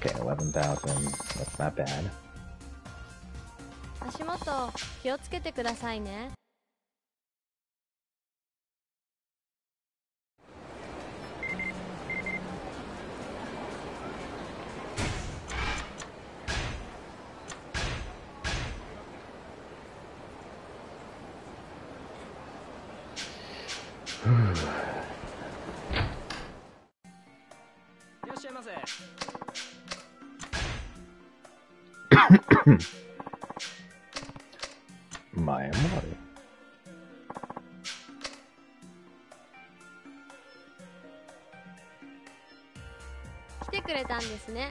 Okay, 11,000. That's not bad. 足元気をつけてくださいねんですね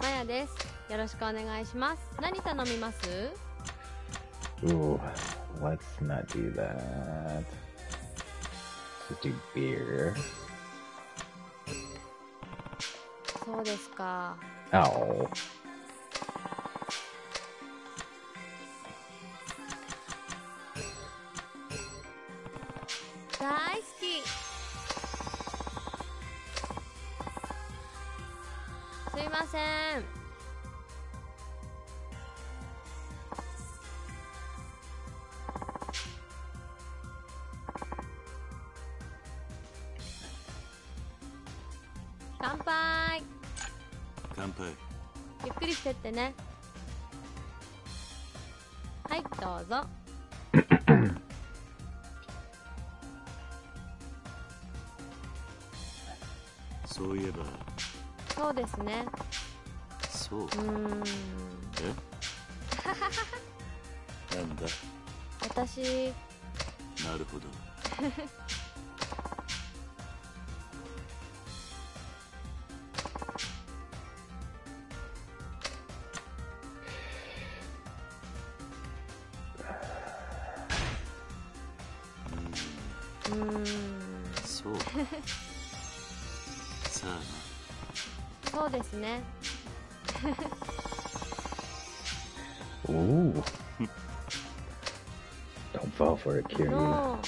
マヤですよろしくお願いします何頼みます？Ooh, let's not do that. Let's do beer. そうですか Oh. ね。はいどうぞ。そういえば。そうですね。そう。うーん。え？なんだ？私。なるほどですね Ooh. Don't fall for it, あ Kiryu. のな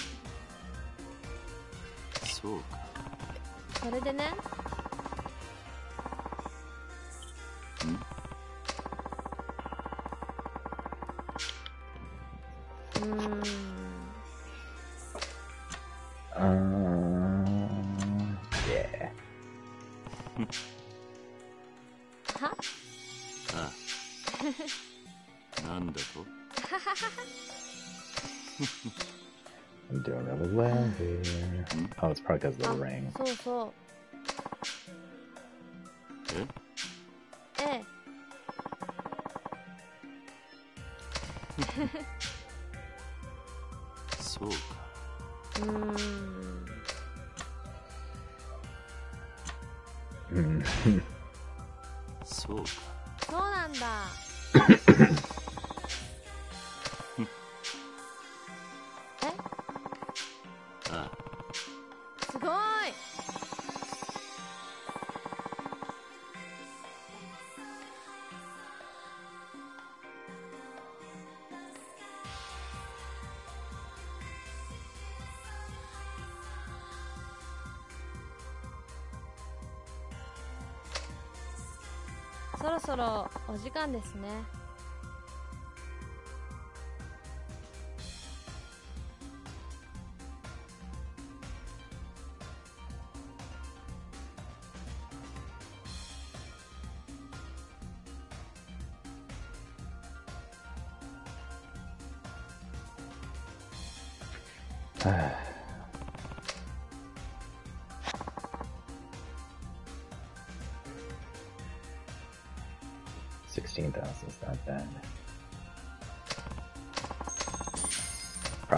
そうかそれでねそうそう。そろお時間ですね。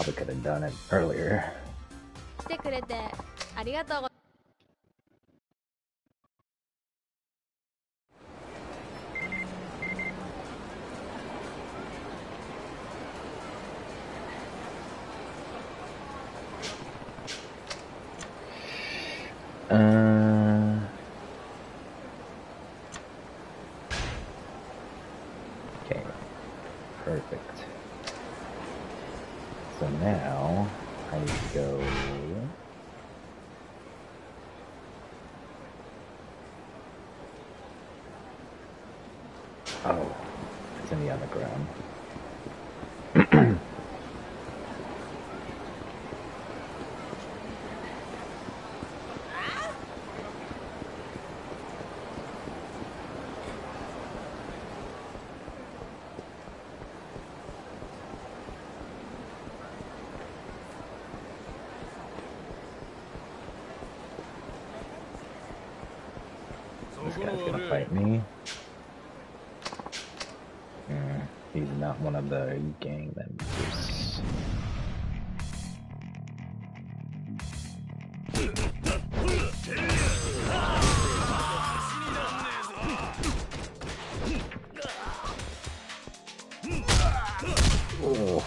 probably could have done it earlier. the gang members. Oh.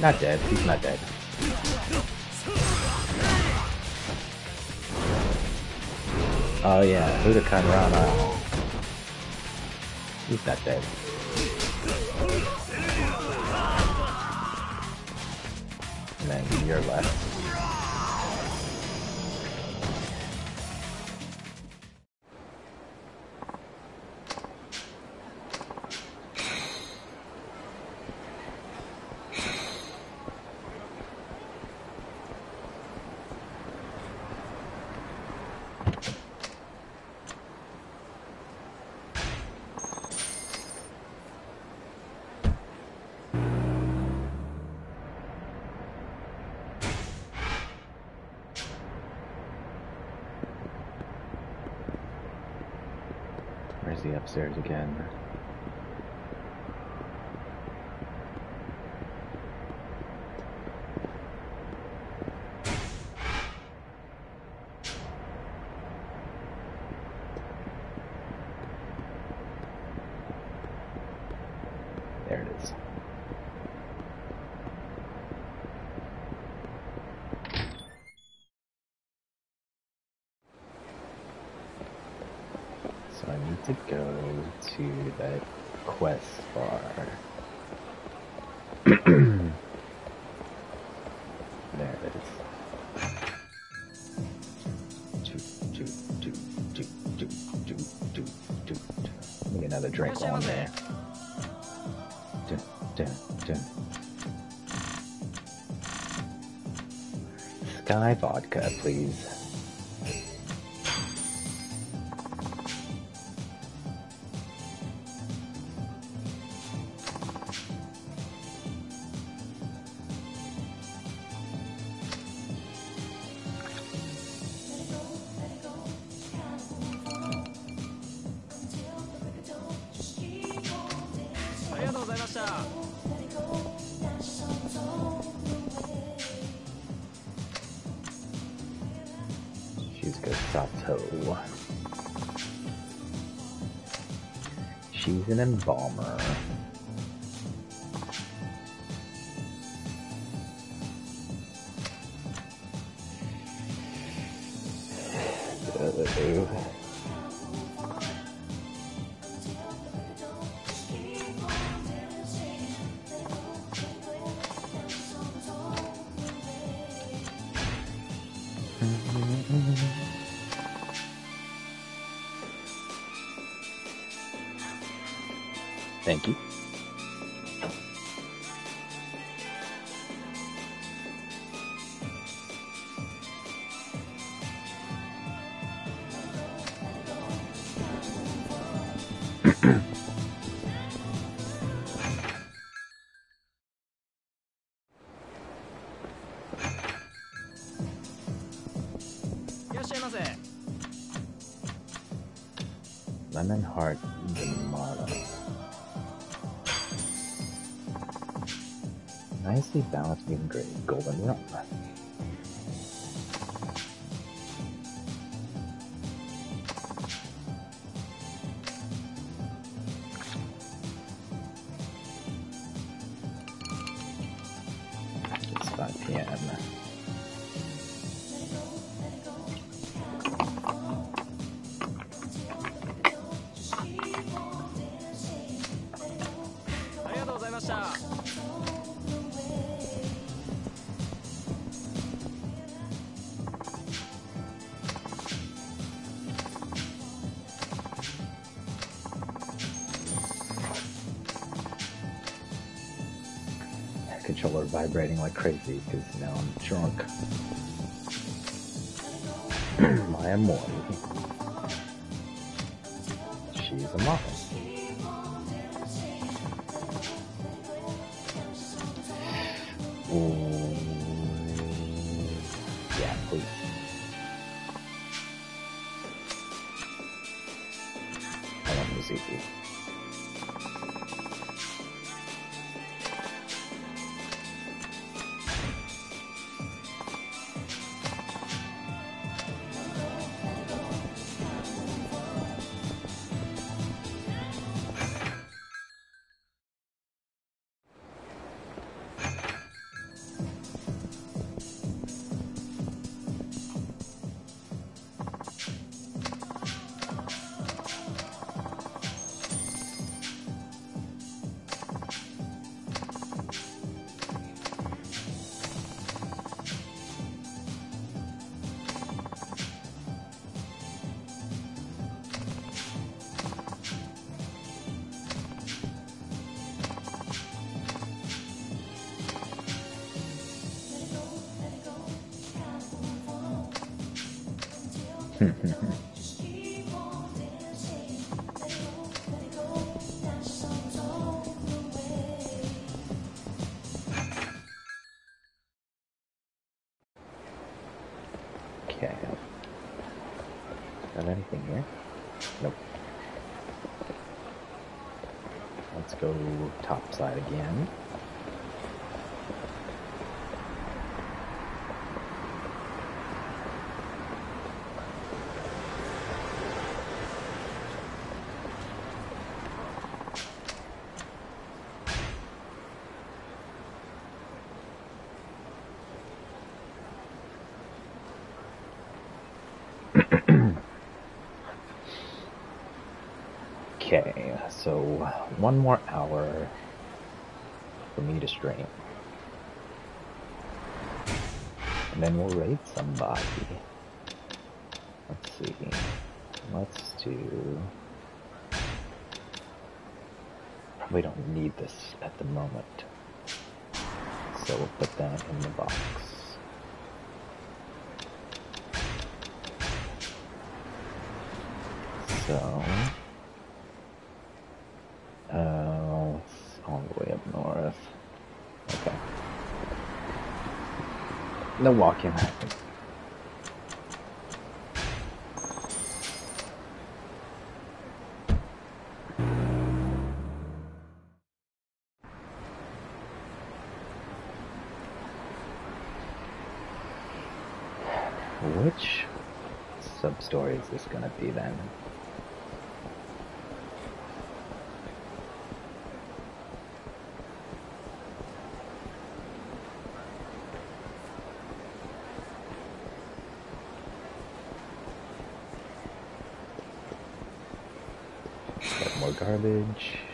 Not dead. He's not dead. Oh yeah, Budokan Rana that day. And then your left. upstairs again. on there. Dun, dun, dun. Sky vodka, please. She's Heart Demata. Nicely balanced medium grade golden rum. Vibrating like crazy because now I'm drunk. Maya Mori. She's a model. Top side again. Okay, so one more hour for me to stream. And then we'll raid somebody. Let's see. Let's do. Probably don't need this at the moment. So we'll put that in the box. So. Uh, it's all the way up north. Okay. No walking. Which sub story is this gonna be then? Got more garbage.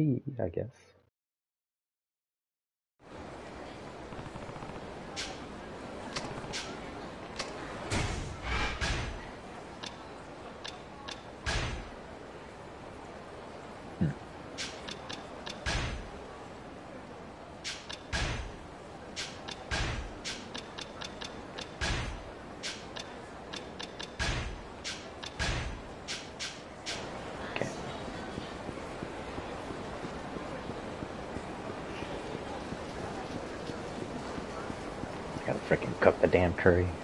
I guess. Hmm. Okay. Gotta frickin' cook the damn curry.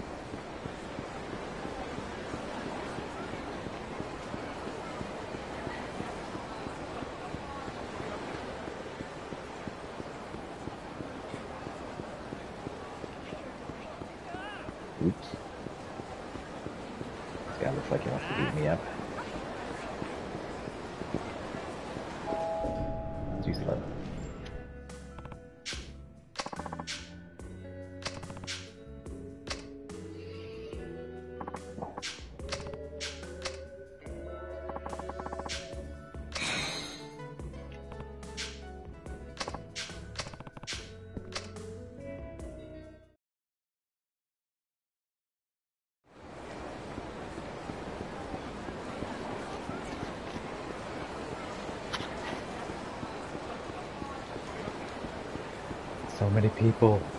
So many people.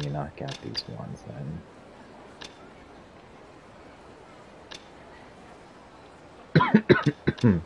Let me knock out these ones then. Okay. Hmm.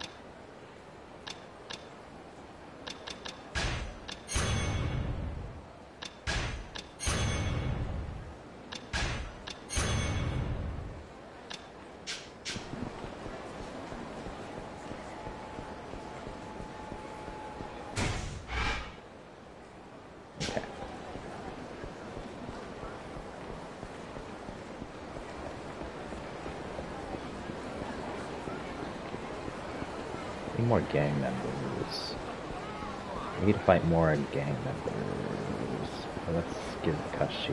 Gang members. We need to fight more gang members. Let's give Kashi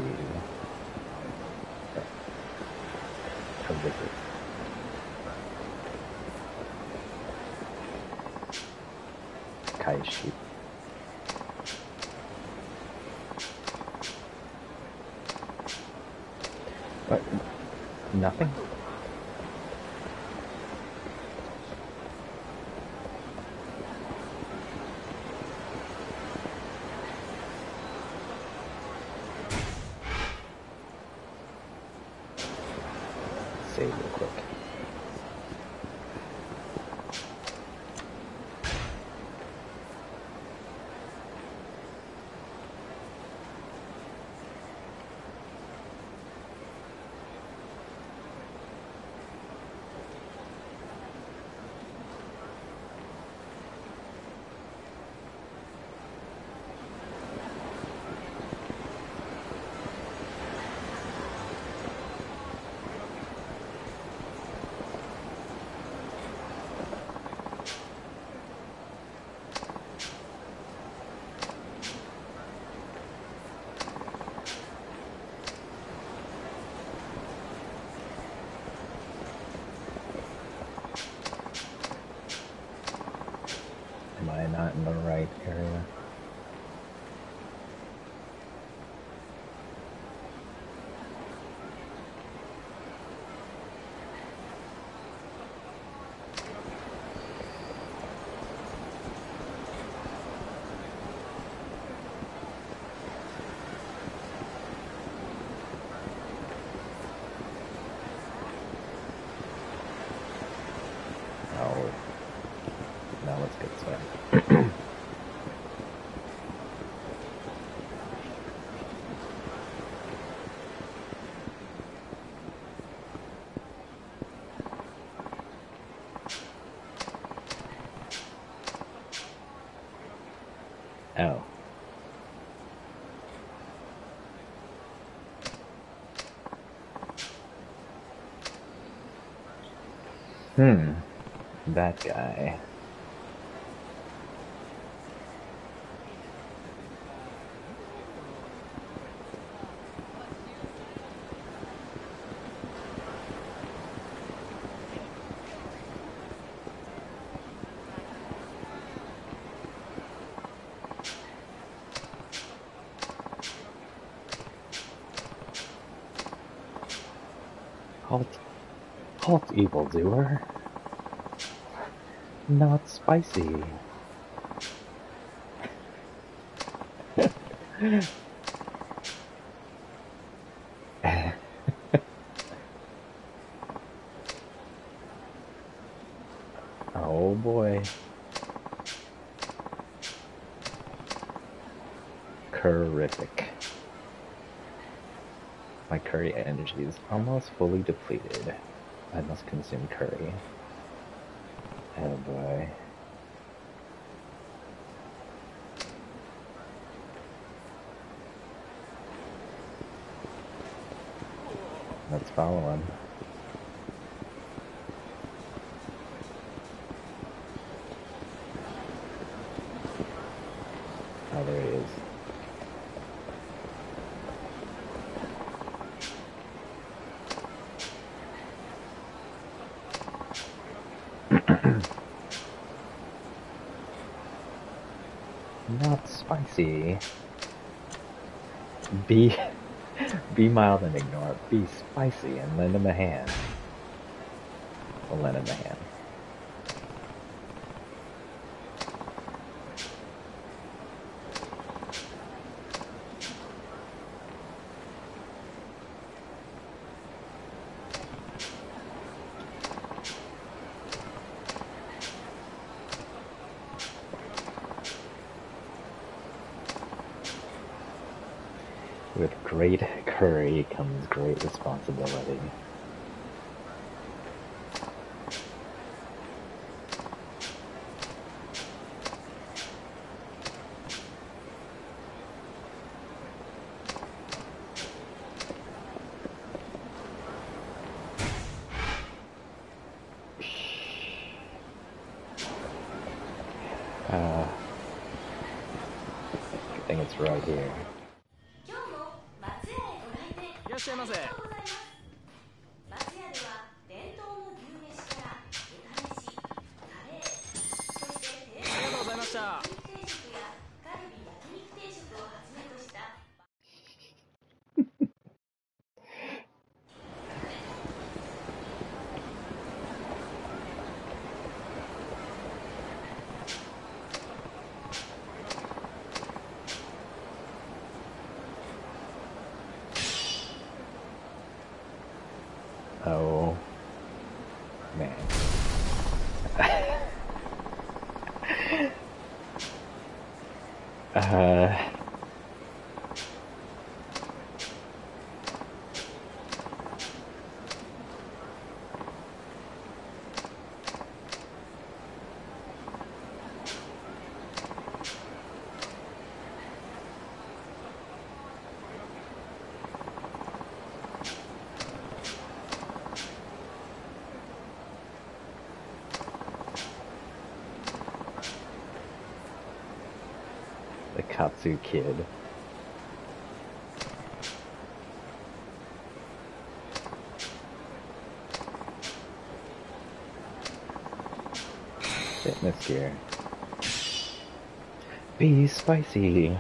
Oh. Hmm. That guy. doer. Not spicy. oh boy. Terrific. My curry energy is almost fully depleted. I must consume curry. Oh boy. Let's follow him. Be mild and ignorant. Be spicy and lend him a hand. Well, lend him a hand. responsibility. Katsu Kid. Fitness gear. Be spicy.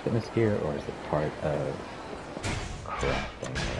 fitness gear or is it part of crafting?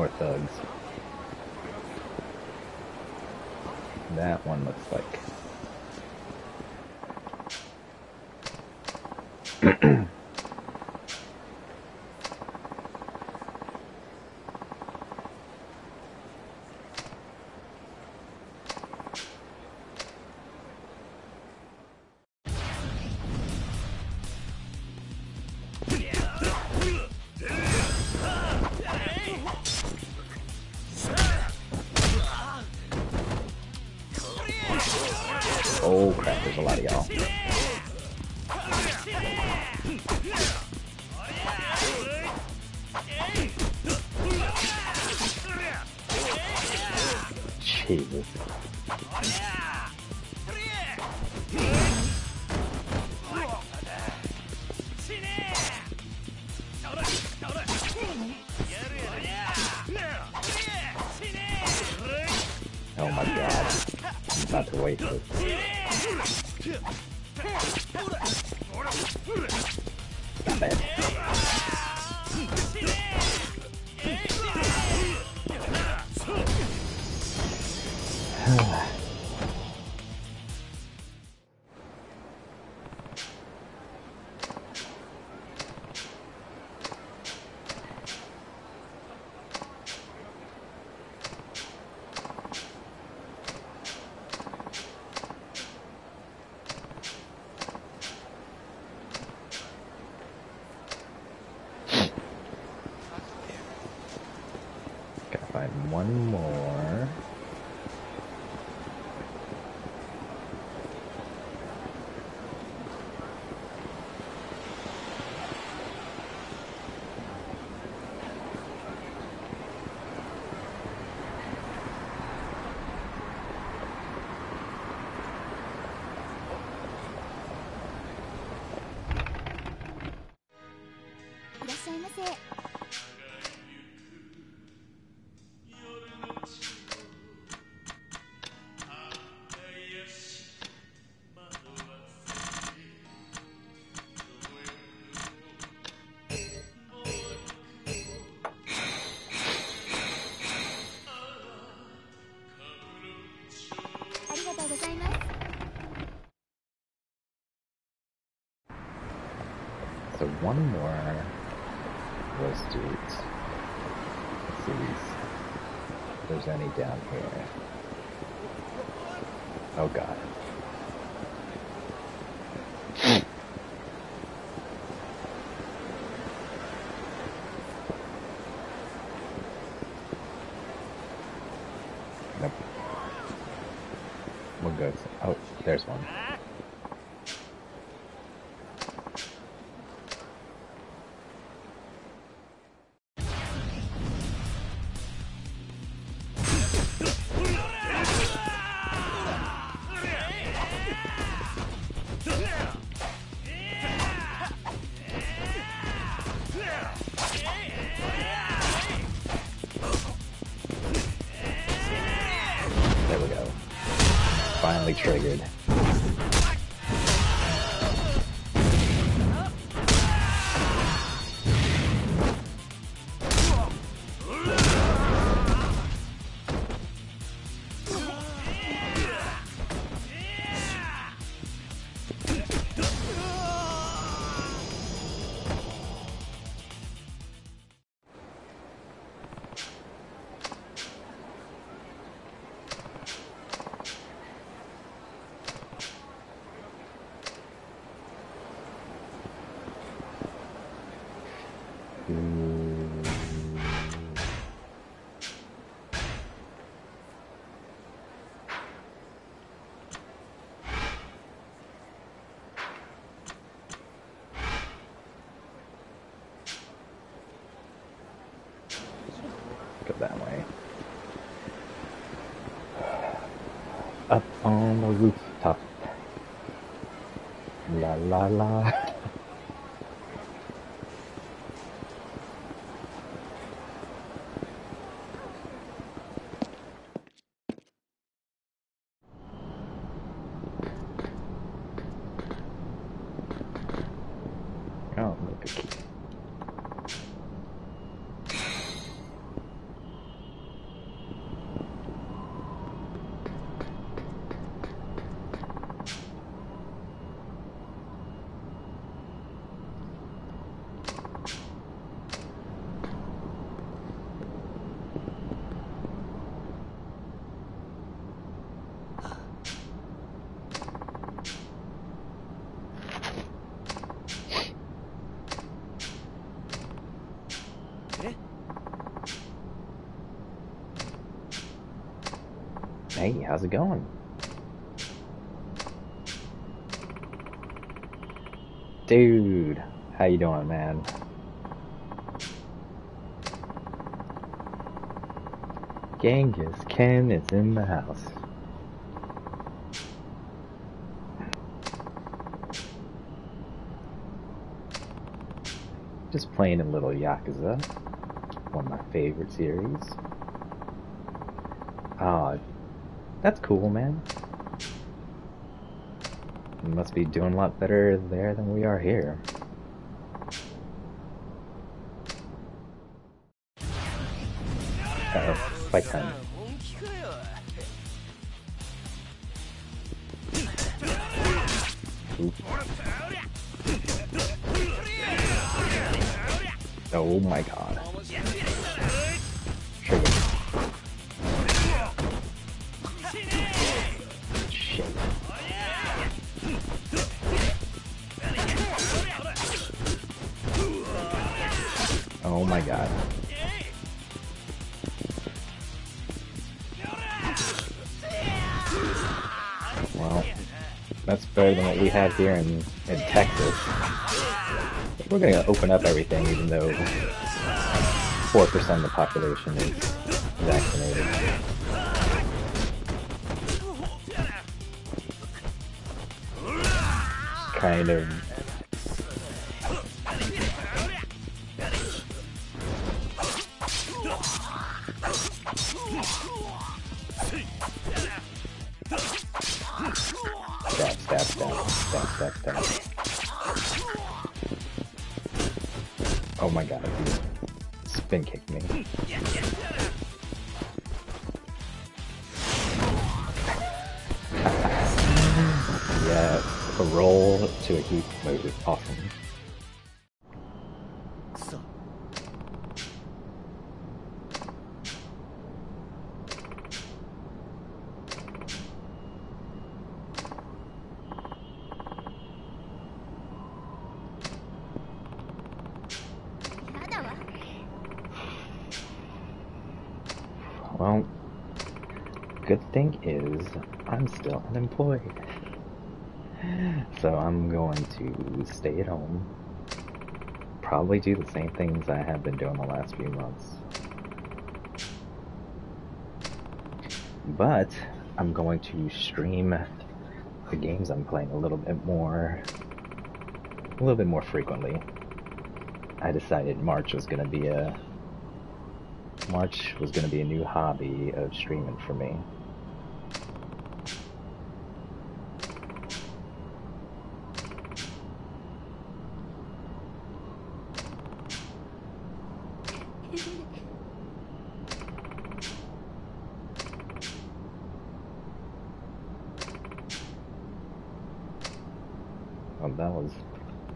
More thugs. That one looks like. one more was dudes. Let's see if there's any down here. Oh god. Nope. We'll. Oh, there's one. Triggered. On the rooftop. La la la. Oh, look a key. Hey, how's it going? Dude, how you doing, man? Genghis Ken is in the house. Just playing a little Yakuza, one of my favorite series. Ah, that's cool, man. You must be doing a lot better there than we are here. Uh-oh, fight time. Have here in, in Texas. We're gonna open up everything even though 4% of the population is vaccinated. Kind of. Stay at home. Probably do the same things I have been doing the last few months. But I'm going to stream the games I'm playing a little bit more a little bit more frequently. I decided March was gonna be a March was going to be a new hobby of streaming for me. Well, that was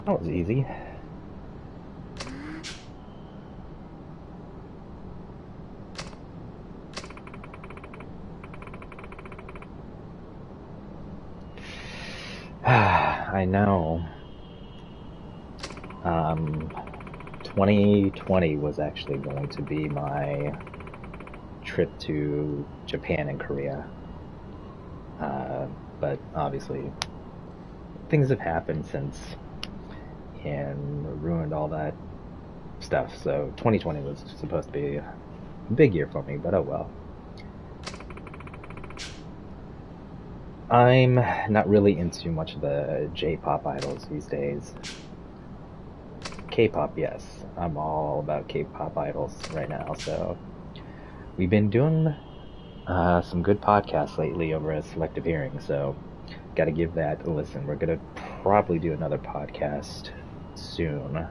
that was easy. I know. Um, 2020 was actually going to be my trip to Japan and Korea. Uh, but obviously, things have happened since and ruined all that stuff. So 2020 was supposed to be a big year for me, but oh well. I'm not really into much of the J-pop idols these days. K-pop, yes. I'm all about K-pop idols right now, so we've been doing uh, some good podcasts lately over at Selective Hearing, so got to give that a listen. We're gonna probably do another podcast soon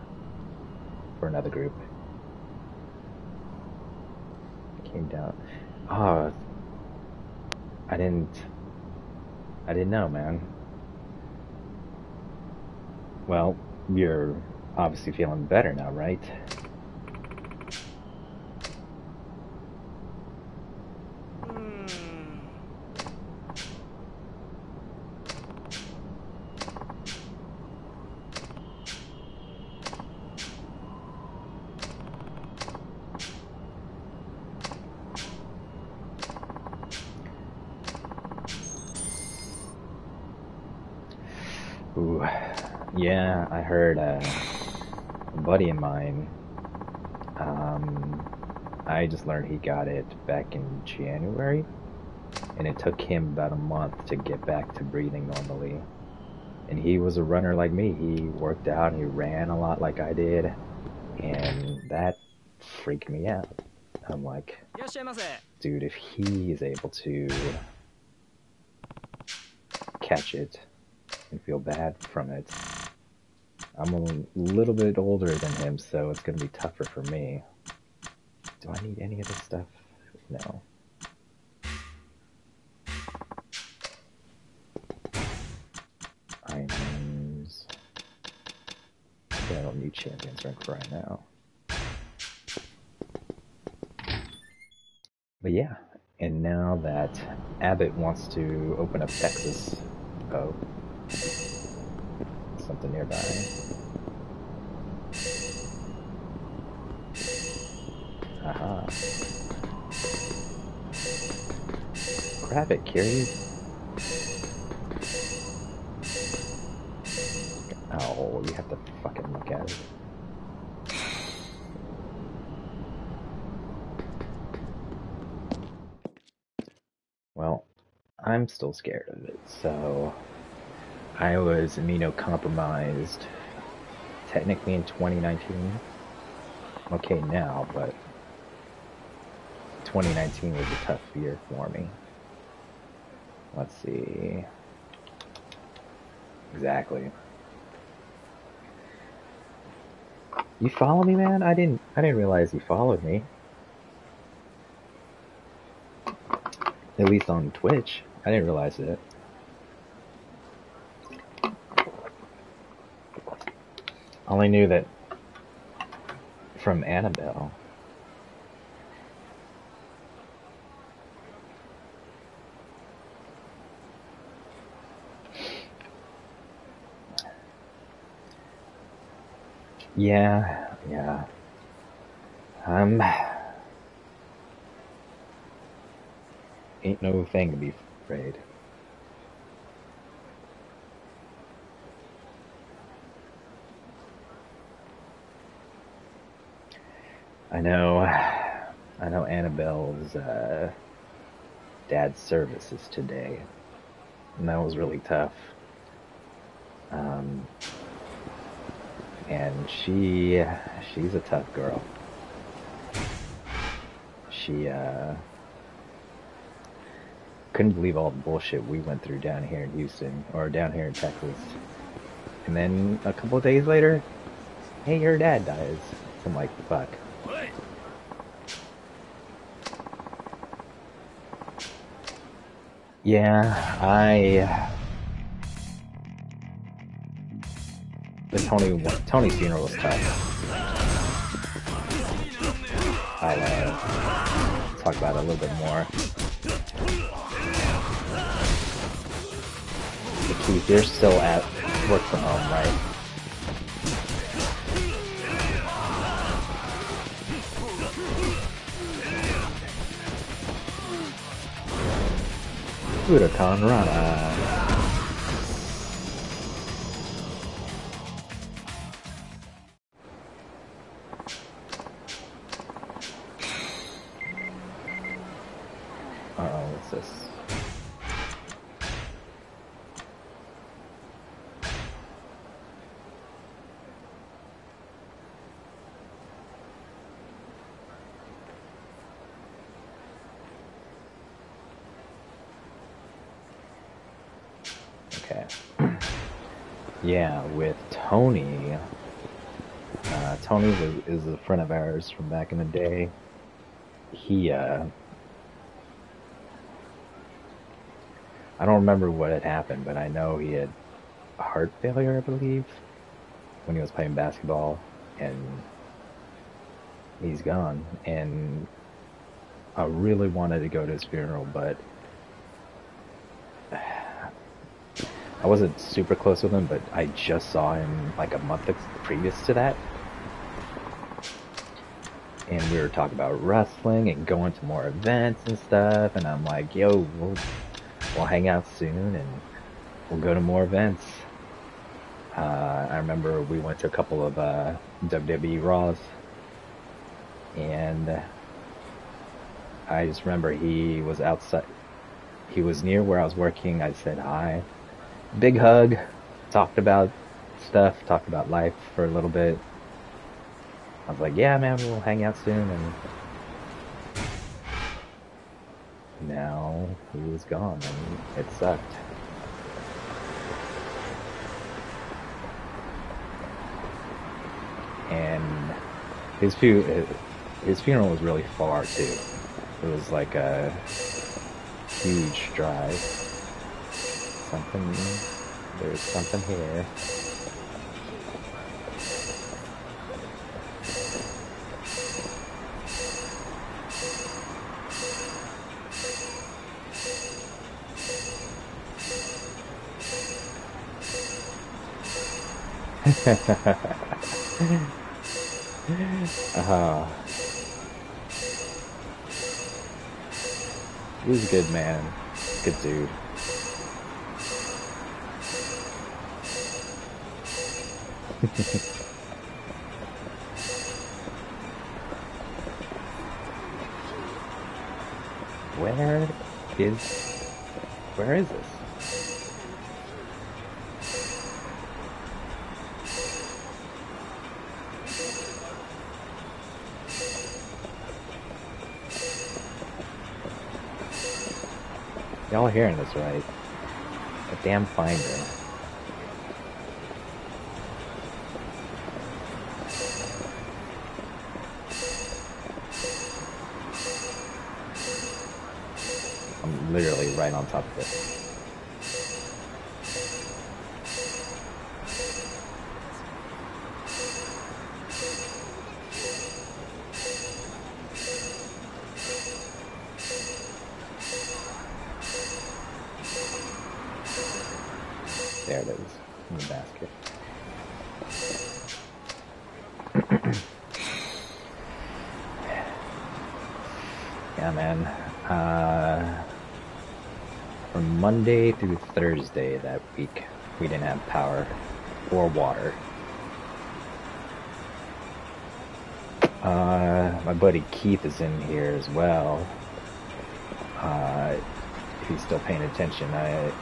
for another group. Came down. Oh, I didn't. I didn't know, man. Well, you're obviously feeling better now, right? Yeah, I heard uh, a buddy of mine. Um, I just learned he got it back in January, and it took him about a month to get back to breathing normally. And he was a runner like me. He worked out, he ran a lot like I did, and that freaked me out. I'm like, dude, if he is able to catch it and feel bad from it, I'm a little bit older than him, so it's going to be tougher for me. Do I need any of this stuff? No. Items. I don't need champions rank right now. But yeah, and now that Abbott wants to open up Texas, oh, something nearby. Aha. Grab it, Kiri. Oh, you have to fucking look at it. Well, I'm still scared of it, so I was immunocompromised technically in 2019. Okay now, but 2019 was a tough year for me. Let's see. Exactly. You follow me, man? I didn't I didn't realize you followed me. At least on Twitch. I didn't realize it. Only knew that from Annabelle. Yeah, yeah. Um, ain't no thing to be afraid. I know, I know Annabelle's uh, dad's services today, and that was really tough. Um, and she, she's a tough girl. She, uh, couldn't believe all the bullshit we went through down here in Houston, or down here in Texas. And then a couple days later, hey, your dad dies. I'm like, fuck. What? Yeah, I. Tony Tony's funeral was tough. I'll uh, talk about it a little bit more. But Keith, you're still at work from home, right? Budokan Rana. From back in the day. He, uh, I don't remember what had happened, but I know he had heart failure, I believe, when he was playing basketball, and he's gone. And I really wanted to go to his funeral, but I wasn't super close with him, but I just saw him like a month previous to that. And we were talking about wrestling and going to more events and stuff, and I'm like, yo, we'll, we'll hang out soon and we'll go to more events. Uh, I remember we went to a couple of uh, WWE Raws, and I just remember he was outside. He was near where I was working. I said hi, big hug, talked about stuff, talked about life for a little bit. I was like, "Yeah, man, we'll hang out soon." And now he was gone, and it sucked. and his fu- his funeral was really far too. It was like a huge drive. Something there's something here. Uh, he was a good man. Good dude. Where is... Where is this? Hearing this right? A damn finder. I'm literally right on top of it. There it is, in the basket. yeah, man. Uh, from Monday through Thursday that week, we didn't have power or water. Uh, my buddy Keith is in here as well. Uh, he's still paying attention. I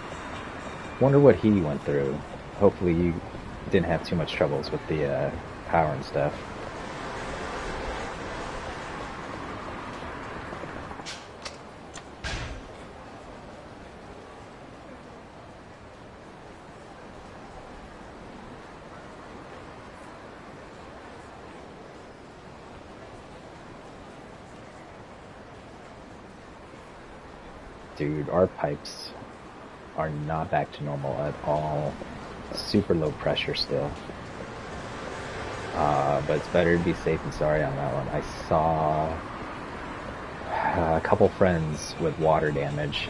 wonder what he went through. Hopefully, you didn't have too much troubles with the uh, power and stuff. Are not back to normal at all. Super low pressure still. Uh, but it's better to be safe than sorry on that one. I saw uh, a couple friends with water damage.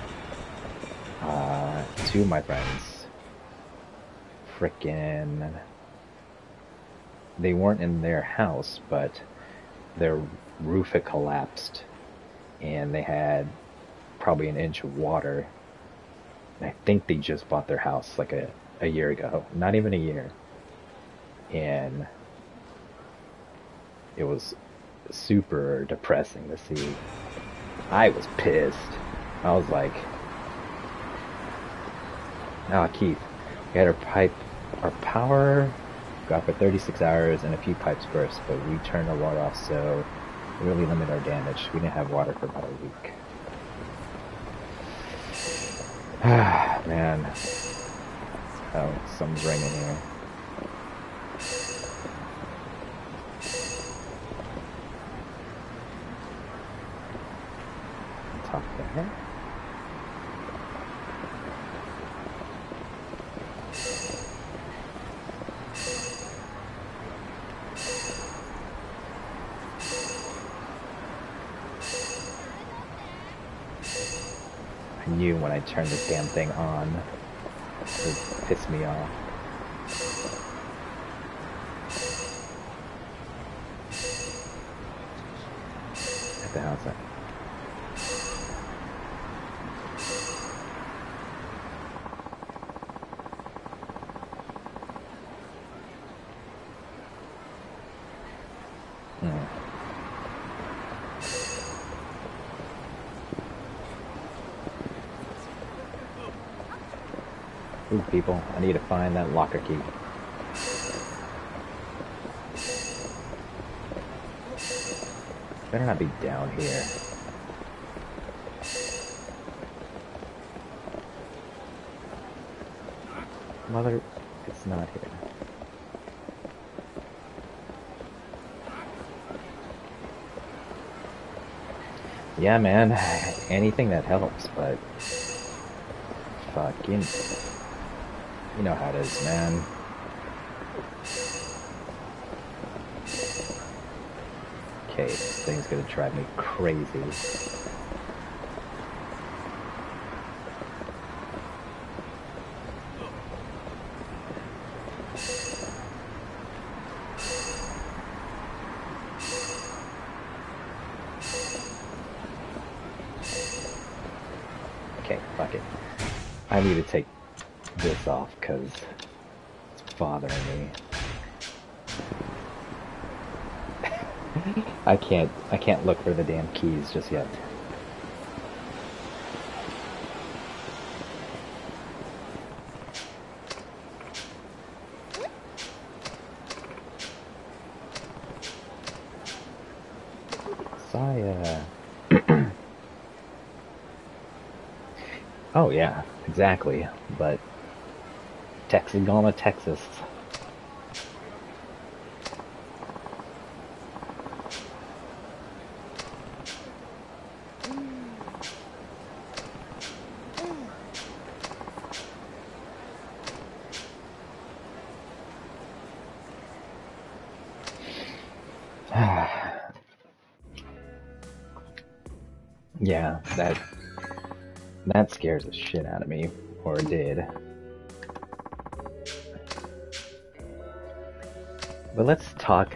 Uh, two of my friends. Frickin'. They weren't in their house, but their roof had collapsed. And they had probably an inch of water I think they just bought their house like a, a year ago. Not even a year. And it was super depressing to see. I was pissed. I was like, ah, Keith, we had our pipe, our power got for 36 hours and a few pipes burst, but we turned the water off so it really limited our damage. We didn't have water for about a week. Man. Oh, something's ringing here. Top there. I knew when I turned this damn thing on, it would piss me off. At the house. Hmm. Ooh, people, I need to find that locker key. Better not be down here. Mother, it's not here. Yeah, man, anything that helps, but fucking, you know how it is, man. Okay, this thing's gonna drive me crazy. Okay, fuck it. I need to take this off because bothering me. I can't I can't look for the damn keys just yet. Saya. oh yeah, exactly. But Texarkana, Texas.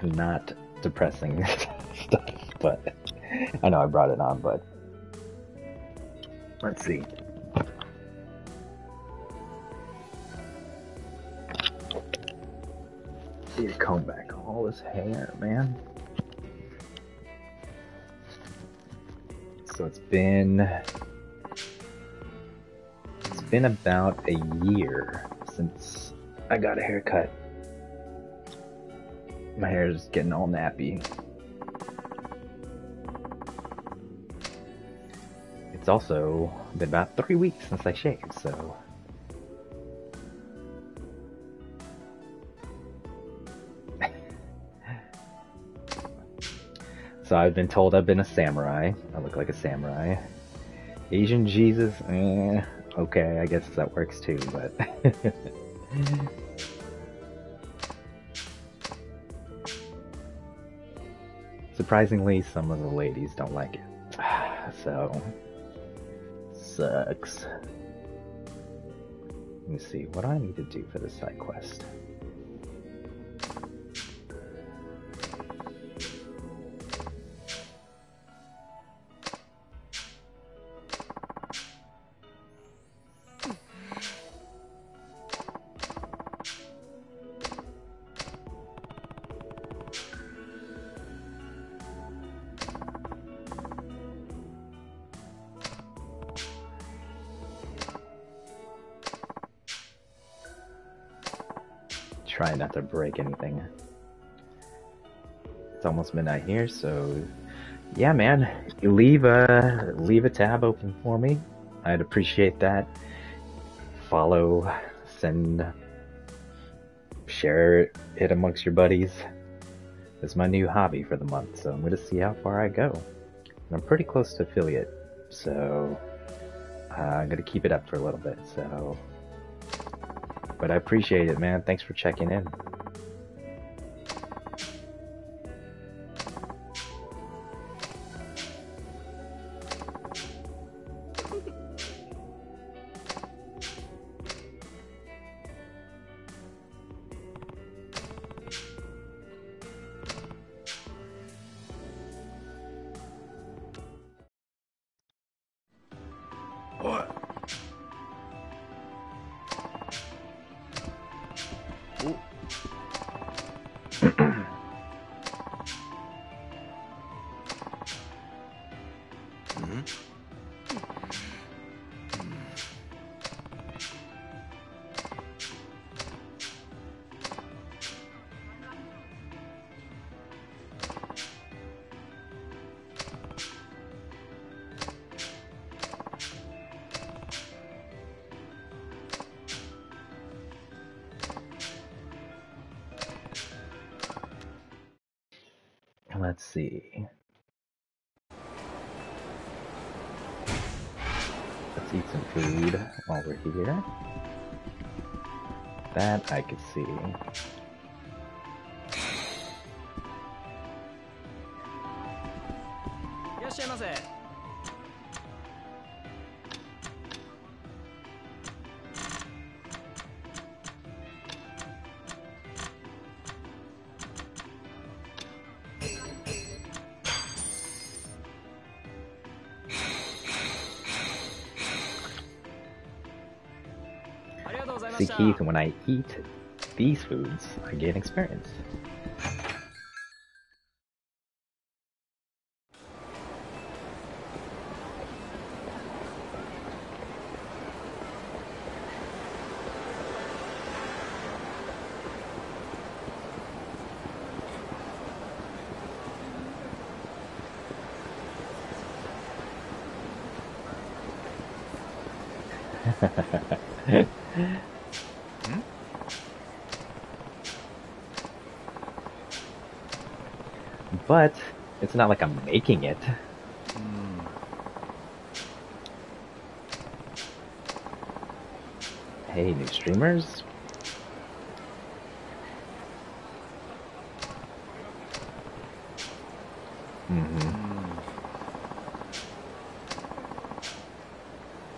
Not depressing stuff. But I know I brought it on, but let's see. Need to comb back all this hair, man. So it's been it's been about a year since I got a haircut. My hair is getting all nappy. It's also been about three weeks since I shaved, so So I've been told I've been a samurai. I look like a samurai. Asian Jesus, eh, okay, I guess that works too, but. Surprisingly, some of the ladies don't like it. So. Sucks. Let me see, what I need to do for this side quest? Anything. It's almost midnight here, so yeah, man, leave a leave a tab open for me. I'd appreciate that. Follow, send, share it amongst your buddies. It's my new hobby for the month, so I'm gonna see how far I go. And I'm pretty close to affiliate, so uh, I'm gonna keep it up for a little bit. So, but I appreciate it, man. Thanks for checking in. And when I eat these foods, I gain experience. It's not like I'm making it. Hmm. Hey, new streamers. Mm-hmm.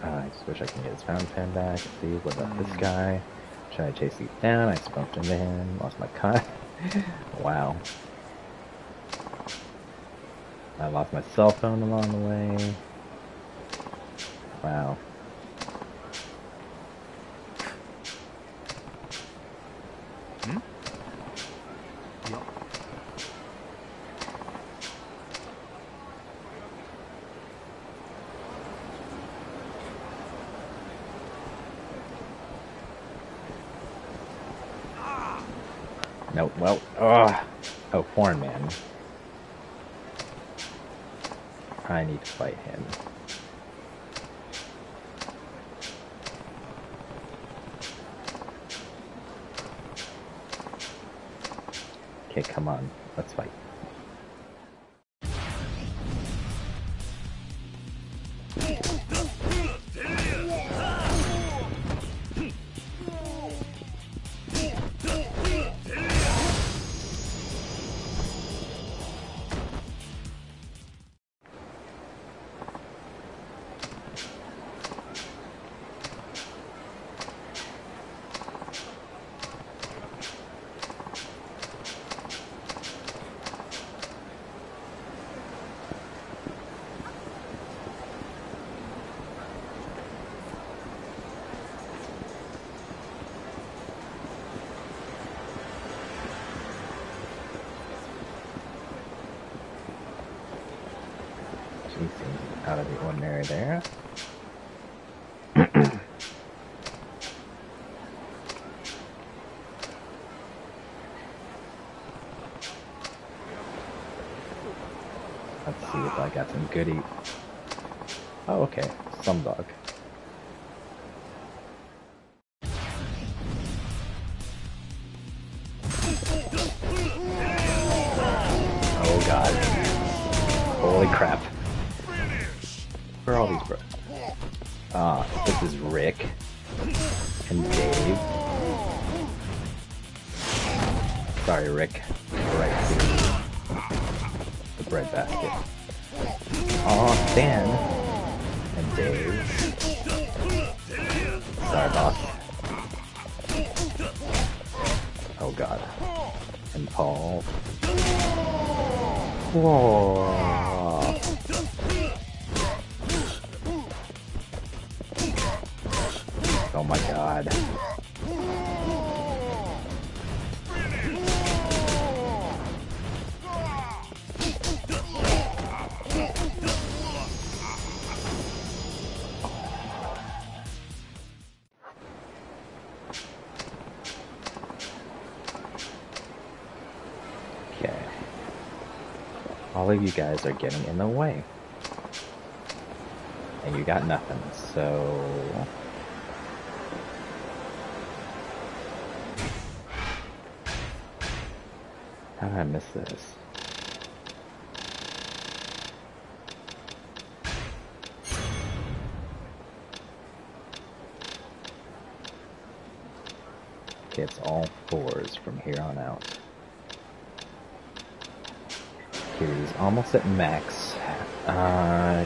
Oh, I just wish I can get his fountain pen back. See what about this mm. guy? Should I chase these down? I bumped into him. Lost my car. wow. I lost my cell phone along the way. Wow. Hmm? No, well, ugh. Oh, foreign man. I need to fight him. Okay, come on. Let's fight. You guys are getting in the way. And you got nothing, so... How did I miss this? Okay, it's all fours from here on out. At max. Uh,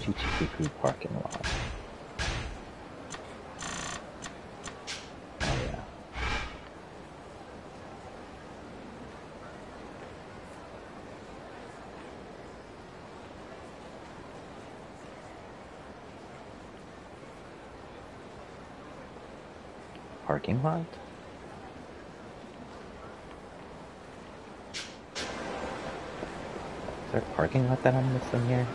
Shichifuku parking lot. Oh yeah. Parking lot? There a parking lot that I'm missing here?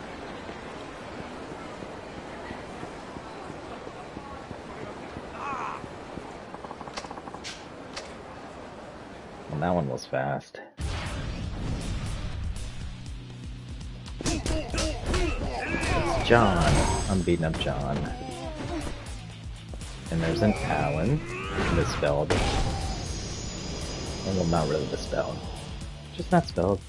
Well, that one was fast. It's John. I'm beating up John. And there's an Alan. Misspelled. Well, not really misspelled. Just not spelled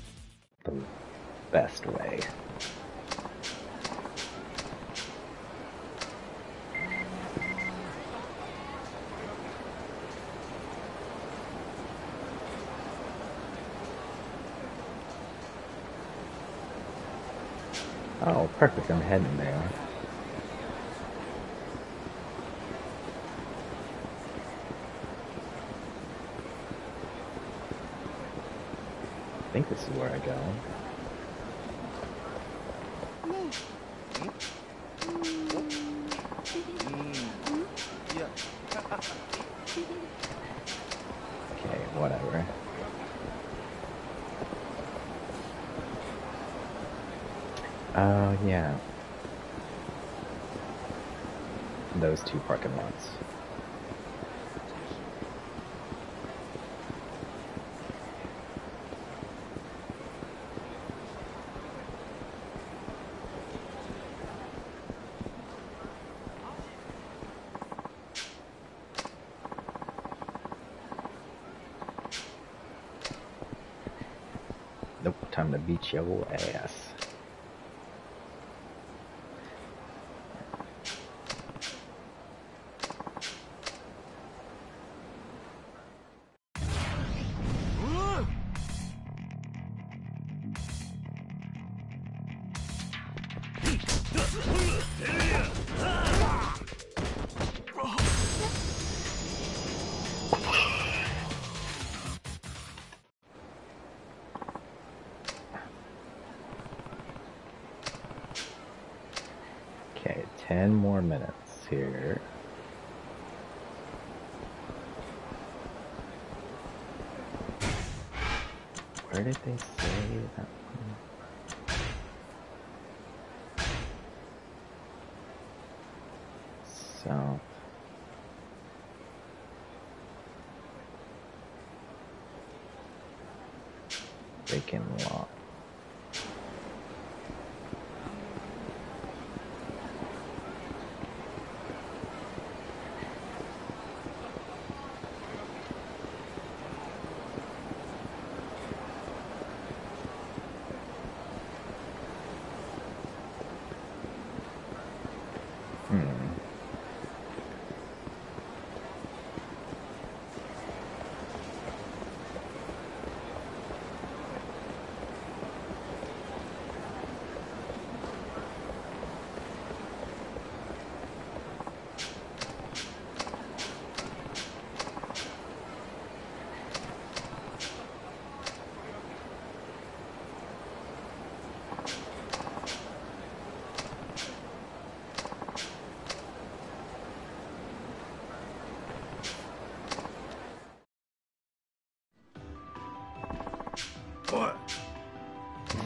Oh, perfect. I'm heading there. I think this is where I go. Okay, whatever. Oh, yeah. Those two parking lots. Nope, beat ass.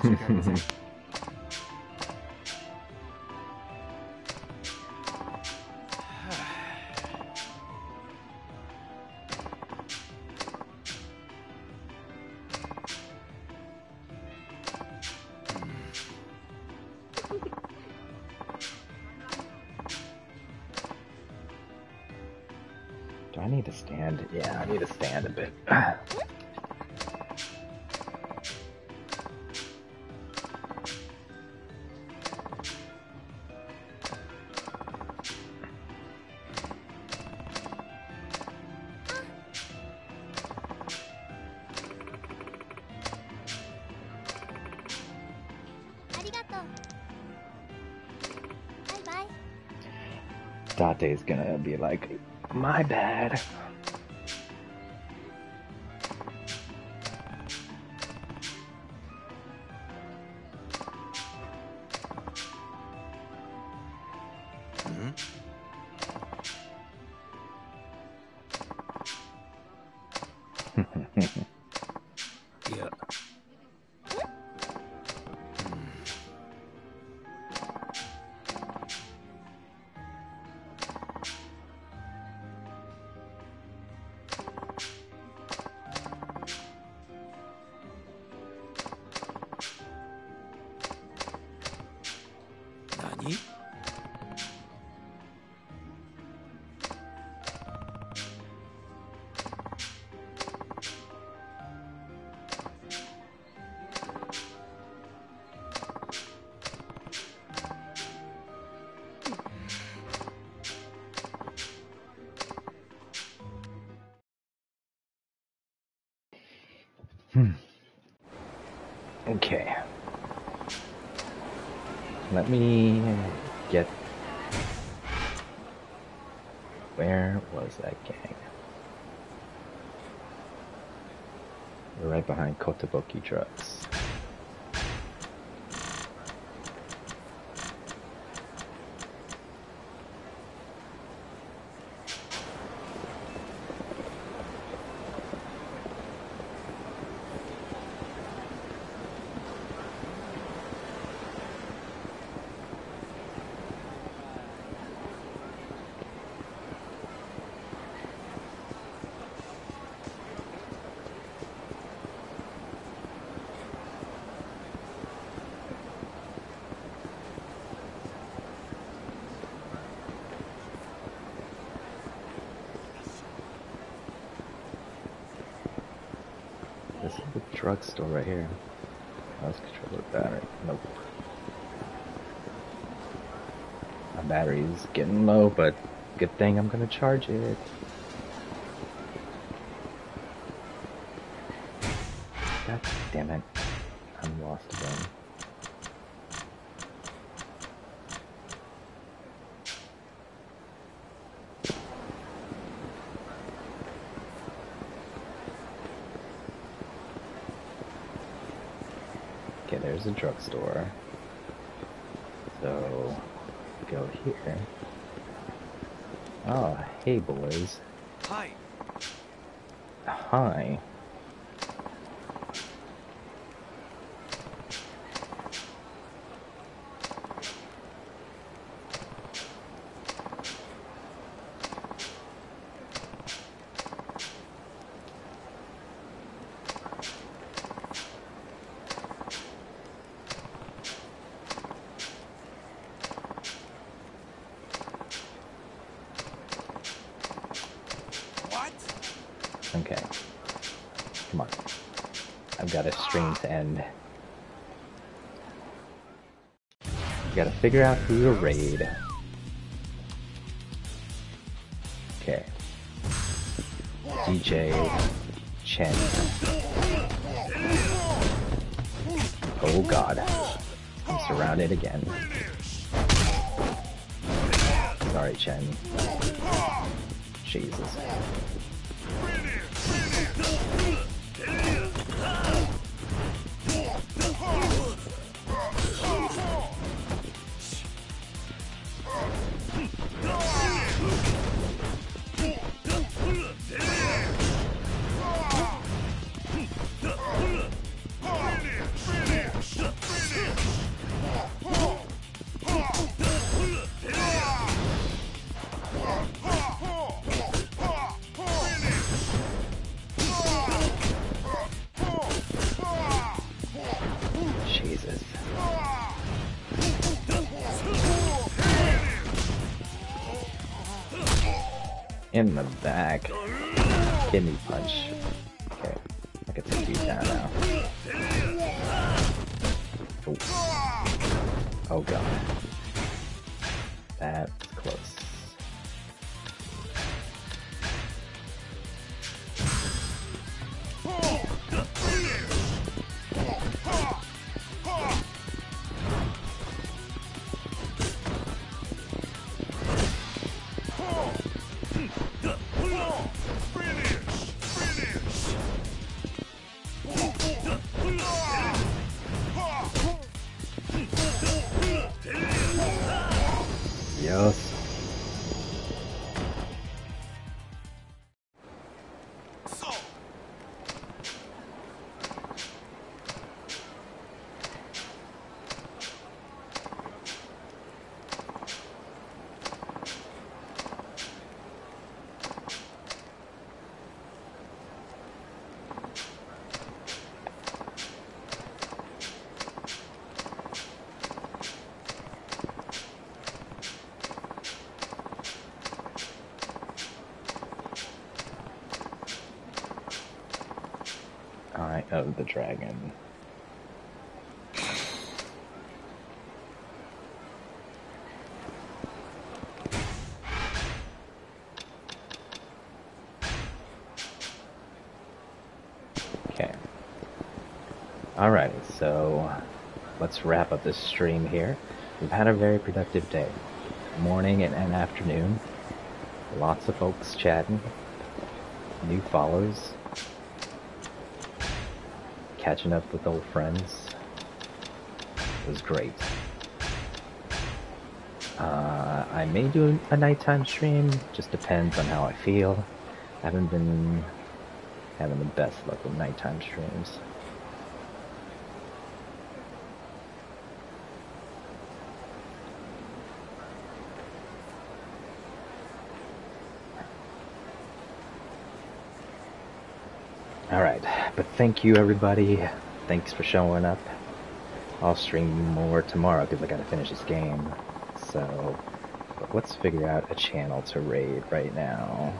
Okay, Date's gonna be like, my bad. Let me get. Where was that gang? We're right behind Kotobuki trucks. This is the drugstore right here. Mouse the battery. Nope. My battery's getting low, but good thing I'm gonna charge it. God damn it. I'm lost again. Okay, there's a drugstore. So, go here. Oh, hey boys. Hi. Hi. What? Okay. Come on. I've got a string to end. You gotta figure out who to raid. Okay. DJ Chen. Oh god. I'm surrounded again. Sorry, Chen. Jesus. back. Kidney. Dragon. Okay. Alright, so let's wrap up this stream here. We've had a very productive day. Morning and, and afternoon. Lots of folks chatting. New follows catching up with old friends. Was great. Uh, I may do a nighttime stream, just depends on how I feel. I haven't been having the best luck with nighttime streams. Alright, but thank you everybody. Thanks for showing up. I'll stream more tomorrow because I gotta finish this game. So, let's figure out a channel to raid right now.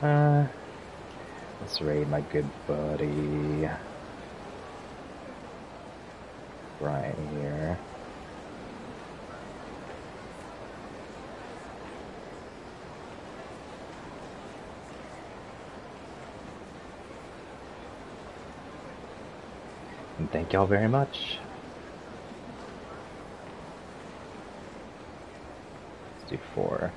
Uh, let's raid my good buddy Brian here. And thank y'all very much. Let's do four.